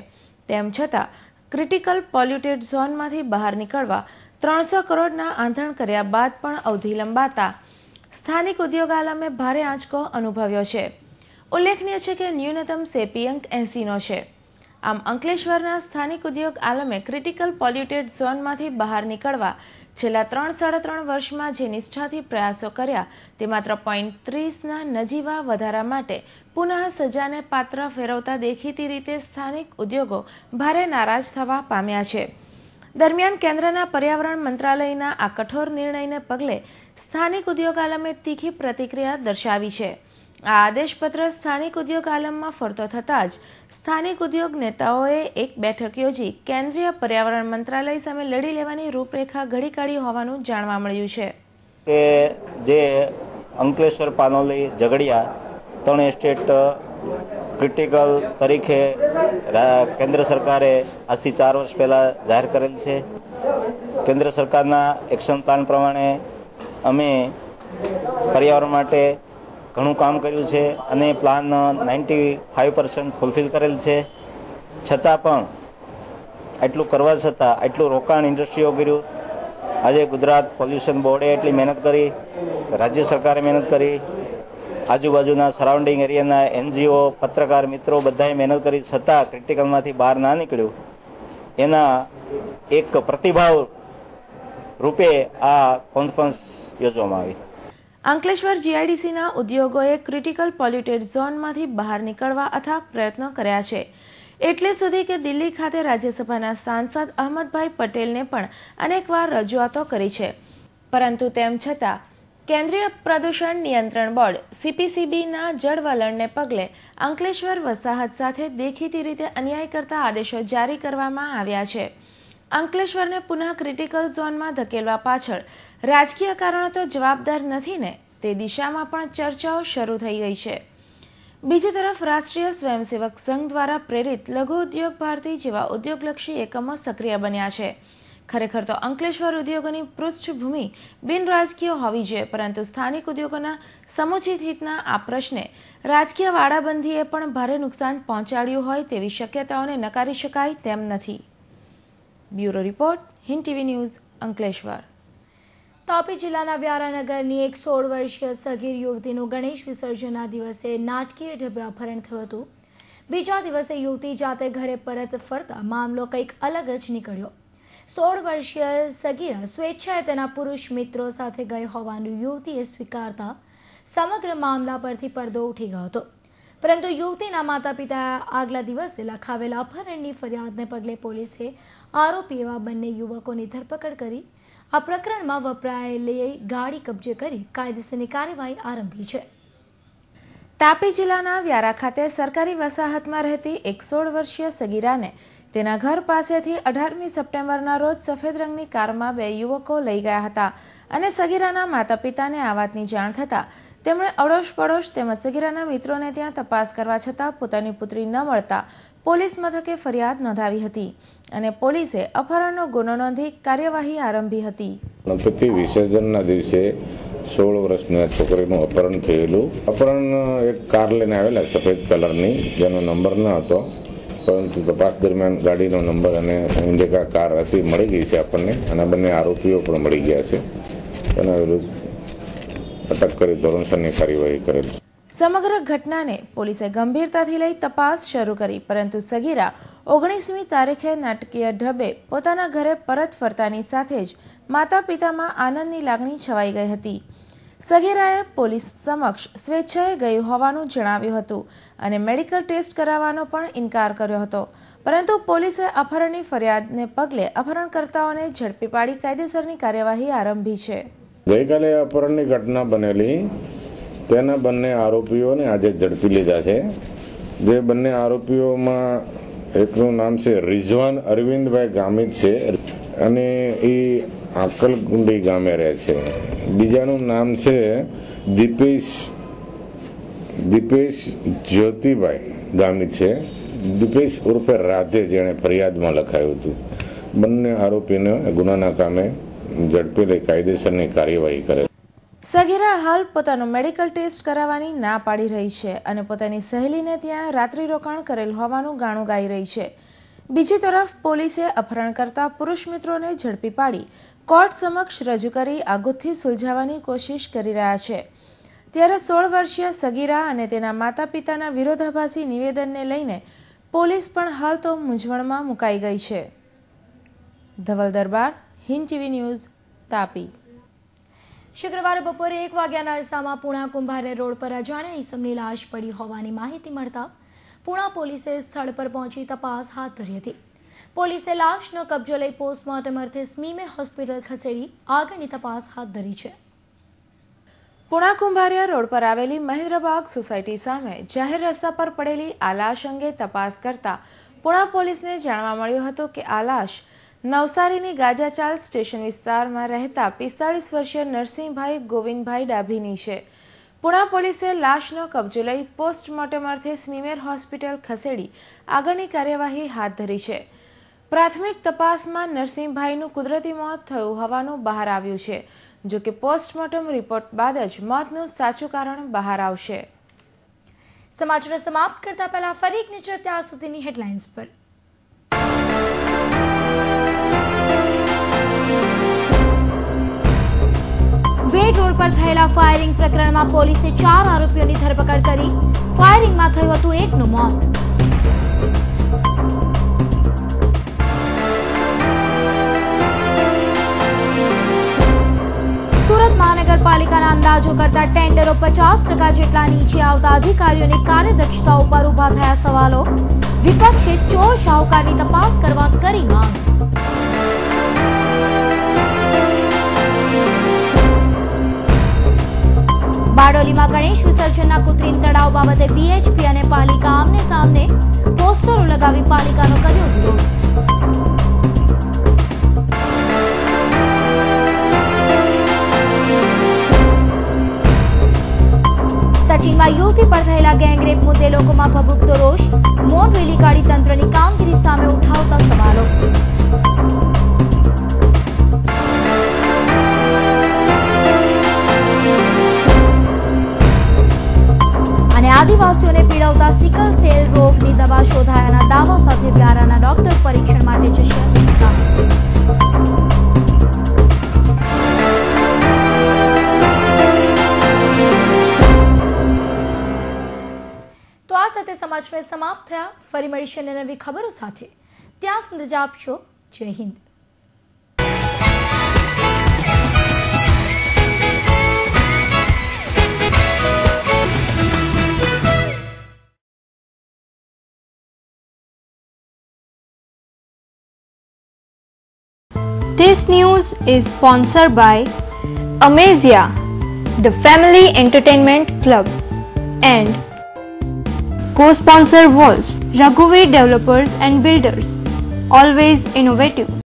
તેમ છતાં, ક્રિટિકલ પોલ્યુટેડ ઝોનમાંથી બહાર નીકળવા ત્રણસો કરોડના આંધણ કર્યા બાદ પણ અવધિ લંબાતા સ્થાનિક ઉદ્યોગ આલમે ભારે આંચકો અનુભવ્યો છે. ઉલ્લેખનીય છે કે ન્યૂનતમ સેપી અંક એંસીનો છે. આમ અંકલેશ્વરના સ્થાનિક ઉદ્યોગ આલમે ક્રિટિકલ પોલ્યુટેડ ઝોનમાંથી બહાર નીકળવા છેલ્લા ત્રણ, સાડા ત્રણ વર્ષમાં જે નિષ્ઠાથી પ્રયાસો કર્યા, તે માત્ર પોઈન્ટ ત્રીસના નજીવા વધારા માટે પુનઃ સજાને પાત્ર ફેરવતા દેખીતી રીતે સ્થાનિક ઉદ્યોગો ભારે નારાજ થવા પામ્યા છે. દરમિયાન કેન્દ્રના પર્યાવરણ મંત્રાલયના આ કઠોર નિર્ણયને પગલે સ્થાનિક ઉદ્યોગ આલમે તીખી પ્રતિક્રિયા દર્શાવી છે. આ આદેશપત્ર સ્થાનિક ઉદ્યોગ આલમમાં ફરતો થતાં જ સ્થાનિક ઉદ્યોગ નેતાઓએ એક બેઠક યોજી કેન્દ્રીય પર્યાવરણ મંત્રાલય સામે લડી લેવાની રૂપરેખા ઘડી કાઢી હોવાનું જાણવા મળ્યું છે. કે જે અંકલેશ્વર પાનોલી, ઝઘડિયા ત્રણ એસ્ટેટ ક્રિટિકલ તરીકે કેન્દ્ર સરકારે આજથી ચાર વર્ષ પહેલાં જાહેર કરેલ છે. કેન્દ્ર સરકારના એક્શન પ્લાન પ્રમાણે અમે પર્યાવરણ માટે ઘણું કામ કર્યું છે અને plan ninety five percent fulfil કરેલ છે. છતાં પણ આટલું કરવા છતાં, આટલું રોકાણ ઇન્ડસ્ટ્રીઓ કર્યું. આજે ગુજરાત પોલ્યુશન બોર્ડે એટલી મહેનત કરી, રાજ્ય સરકારે મહેનત કરી. આજુબાજુના સરાઉન્ડિંગ એરિયાના એનજીઓ પત્રકાર, મિત્રો બધાએ મહેનત કરી. છતાં ક્રિટિકલમાંથી બહાર ના નીકળ્યું. એના એક પ્રતિભાવ રૂપે આ કોન્ફરન્સ યોજવામાં આવી. અંકલેશ્વર જીઆઈડીસીના ઉદ્યોગોએ ક્રિટિકલ પોલ્યુટેડ ઝોનમાંથી બહાર નીકળવા અથાગ પ્રયત્નો કર્યા છે. એટલે સુધી કે દિલ્હી ખાતે રાજ્યસભાના સાંસદ અહમદભાઈ પટેલને પણ અનેકવાર રજૂઆતો કરી છે. પરંતુ તેમ છતાં, કેન્દ્રીય પ્રદૂષણ નિયંત્રણ બોર્ડ, સીપીસીબીના જળવલણને પગલે અંકલેશ્વર વસાહત સાથે દેખીતી રીતે અન્યાય કરતા આદેશો જારી કરવામાં આવ્યા છે. અંકલેશ્વરને પુનઃ ક્રિટિકલ ઝોનમાં ધકેલવા પાછળ રાજકીય કારણો તો જવાબદાર નથી ને, તે દિશામાં પણ ચર્ચાઓ શરૂ થઈ ગઈ છે. બીજી તરફ રાષ્ટ્રીય સ્વયંસેવક સંઘ દ્વારા પ્રેરિત લઘુ ઉદ્યોગ ભારતી જેવા ઉદ્યોગલક્ષી એકમો સક્રિય બન્યા છે. ખરેખર તો અંકલેશ્વર ઉદ્યોગોની પૃષ્ઠભૂમિ બિન રાજકીય હોવી જોઈએ, પરંતુ સ્થાનિક ઉદ્યોગોના સમુચિત હિતના આ પ્રશ્ને રાજકીય વાડાબંધીએ પણ ભારે નુકસાન પહોંચાડ્યું હોય તેવી શક્યતાઓને નકારી શકાય તેમ નથી. Bureau report, Hind TV news, Ankleshwar. Tapi જિલ્લાના વ્યારાનગરની એક સોળ વર્ષીય સગીર યુવતીનું ગણેશ વિસર્જનના દિવસે નાટકીય ઢબે અપહરણ થયું હતું. બીજા દિવસે યુવતી જાતે ઘરે પરત ફરતા મામલો કંઈક અલગ જ નીકળ્યો. સોળ વર્ષીય સગીરા સ્વેચ્છાએ તેના પુરુષ મિત્રો સાથે ગઈ હોવાનું યુવતીએ સ્વીકારતા સમગ્ર મામલા પરથી પડદો ઉઠી ગયો હતો. પરંતુ યુવતીના માતા પિતાએ આગલા દિવસે લખાવેલા અપહરણની ફરિયાદને પગલે પોલીસે આરોપી એવા બંને યુવકોની ધરપકડ કરી આ પ્રકરણમાં વપરાયેલી ગાડી કબજે કરી કાયદેસરની કાર્યવાહી આરંભી છે. તાપી જિલ્લાના વ્યારા ખાતે સરકારી વસાહતમાં રહેતી એક સોળ વર્ષીય સગીરાને તેના ઘર પાસેથી અઢારમી સપ્ટેમ્બરના રોજ સફેદ રંગની કારમાં બે યુવકો લઈ ગયા હતા અને સગીરાના માતા પિતાને આ વાતની જાણ થતાં તેમણે અડોશ પડોશ તેમજ સગીરાના મિત્રોને ત્યાં તપાસ કરવા છતાં પોતાની પુત્રી ન મળતા પોલીસ મથકે ફરિયાદ નોંધાવી હતી અને પોલીસે અપહરણનો ગુનો નોંધી કાર્યવાહી આરંભી હતી. ગણપતિ વિસર્જનના દિવસે સોળ વર્ષની છોકરીનું અપહરણ થયેલું. અપહરણ એક કાર લઈને આવેલા સફેદ કલરની, જેનો નંબર ન હતો, પરંતુ તપાસ દરમિયાન ગાડીનો નંબર અને ઇન્ડિકા કાર હતી, મળી ગઈ છે આપણને, અને બંને આરોપીઓ પણ મળી ગયા છે. તેના વિરુદ્ધ અટક કરી ધોરણસરની કાર્યવાહી કરેલ છે. સમગ્ર ઘટનાને પોલીસે ગંભીરતાથી લઈ તપાસ શરૂ કરી, પરંતુ સગીરા ઓગણીસમી તારીખે નાટકીય ઢબે પોતાના ઘરે પરત ફરતાની સાથે જ માતા પિતામાં આનંદની લાગણી છવાઈ ગઈ હતી. સગીરાએ પોલીસ સમક્ષ સ્વેચ્છાએ ગયું હોવાનું જણાવ્યું હતું અને મેડિકલ ટેસ્ટ કરાવવાનો પણ ઇનકાર કર્યો હતો. પરંતુ પોલીસે અપહરણની ફરિયાદને પગલે અપહરણકર્તાઓને ઝડપી પાડી કાયદેસરની કાર્યવાહી આરંભી છે. ગઈકાલે અપહરણની ઘટના બનેલી તેના બંને આરોપીઓને આજે ઝડપી લીધા છે. જે બંને આરોપીઓમાં એકનું નામ છે રિઝવાન અરવિંદભાઈ ગામિત છે અને એ આકલકુંડી ગામે રહે છે. બીજાનું નામ છે દીપેશ દીપેશ જ્યોતિભાઈ ગામિત છે. દીપેશ ઉર્ફે રાધે જેણે ફરિયાદમાં લખાયું હતું. બંને આરોપીને ગુનાના કામે ઝડપી લઈ કાયદેસરની કાર્યવાહી કરે સગીરા હાલ પોતાનું મેડિકલ ટેસ્ટ કરાવવાની ના પાડી રહી છે અને પોતાની સહેલીને ત્યાં રાત્રિ રોકાણ કરેલ હોવાનું ગાણું ગાઈ રહી છે. બીજી તરફ પોલીસે અપહરણ કરતા પુરુષ મિત્રોને ઝડપી પાડી કોર્ટ સમક્ષ રજૂ કરી આ ગુથ્થી સુલઝાવવાની કોશિશ કરી રહ્યા છે. ત્યારે સોળ વર્ષીય સગીરા અને તેના માતા પિતાના વિરોધાભાસી નિવેદનને લઈને પોલીસ પણ હાલ તો મૂંઝવણમાં મુકાઈ ગઈ છે. Dhaval Darbar, Hind TV news Tapi. શુક્રવારે બપોરે એક વાગ્યાના અરસામાં પૂણા કુંભારે રોડ પર અજાણ્યા ઈસમની લાશ પડી હોવાની માહિતી મળતા પુણા પોલીસે સ્થળ પર પહોંચી તપાસ હાથ ધરી હતી. પોલીસે લાશનો કબજો લઈ પોસ્ટમોર્ટમ અર્થે સ્મીમેર હોસ્પિટલ ખસેડી આગળની તપાસ હાથ ધરી છે. પુણા કુંભારિયા રોડ પર આવેલી મહેન્દ્રબાગ સોસાયટી સામે જાહેર રસ્તા પર પડેલી આ લાશ અંગે તપાસ કરતા પુણા પોલીસને જાણવા મળ્યું હતું કે આ લાશ નવસારીની ગાજાચાલ સ્ટેશન વિસ્તારમાં રહેતા પિસ્તાળીસ વર્ષીય નરસિંહભાઈ ગોવિંદભાઈ ડાભીની છે. પુણા પોલીસે લાશનો કબજો લઈ પોસ્ટમોર્ટમ અર્થે સ્મીમેર હોસ્પિટલ ખસેડી આગળની કાર્યવાહી હાથ ધરી છે. પ્રાથમિક તપાસમાં નરસિંહભાઈનું કુદરતી મોત થયું હોવાનું બહાર આવ્યું છે, જો કે પોસ્ટમોર્ટમ રિપોર્ટ બાદ જ મોતનું સાચું કારણ બહાર આવશે. સમાચાર સમાપ્ત કરતા પહેલા ફરી એક નજર ત્યાં સુધીની હેડલાઇન્સ પર. વેડ રોડ પર થયેલા ફાયરિંગ પ્રકરણમાં પોલીસે ચાર આરોપીઓની ધરપકડ કરી. ફાયરિંગમાં થયું હતું એકનું મોત. સુરત મહાનગરપાલિકાના અંદાજો કરતા ટેન્ડરો પચાસ ટકા જેટલા નીચે આવતા અધિકારીઓની કાર્યદક્ષતા ઉપર ઊભા થયા સવાલો. વિપક્ષે ચોર શાહુકારની તપાસ કરવા કરી માંગ. બારડોલીમાં ગણેશ વિસર્જનના કૃત્રિમ તળાવ બાબતે બીએચપી અને પાલિકા આમને સામને પોસ્ટરો લગાવી પાલિકાનો કર્યો વિરોધ. સચિનમાં યુવતી પર થયેલા ગેંગરેપ મુદ્દે લોકોમાં ભભૂકતો રોષ મૌન રેલી કાઢી તંત્રની કામગીરી સામે ઉઠાવતા સવાલો. આદિવાસીઓને પીડાવતા સિકલ સેલ રોગની દવા શોધાયાના દાવા સાથે વ્યારાના ડોક્ટર પરીક્ષણ માટે જશે સાથે સમાચાર સમાપ્ત થયા. ફરી મળીશું નવી ખબરો સાથે. ત્યાં સુધી આપશો જય Hind. This news is sponsored by Amazia, the Family Entertainment Club, and co-sponsor was Raghuveer Developers and Builders, always innovative.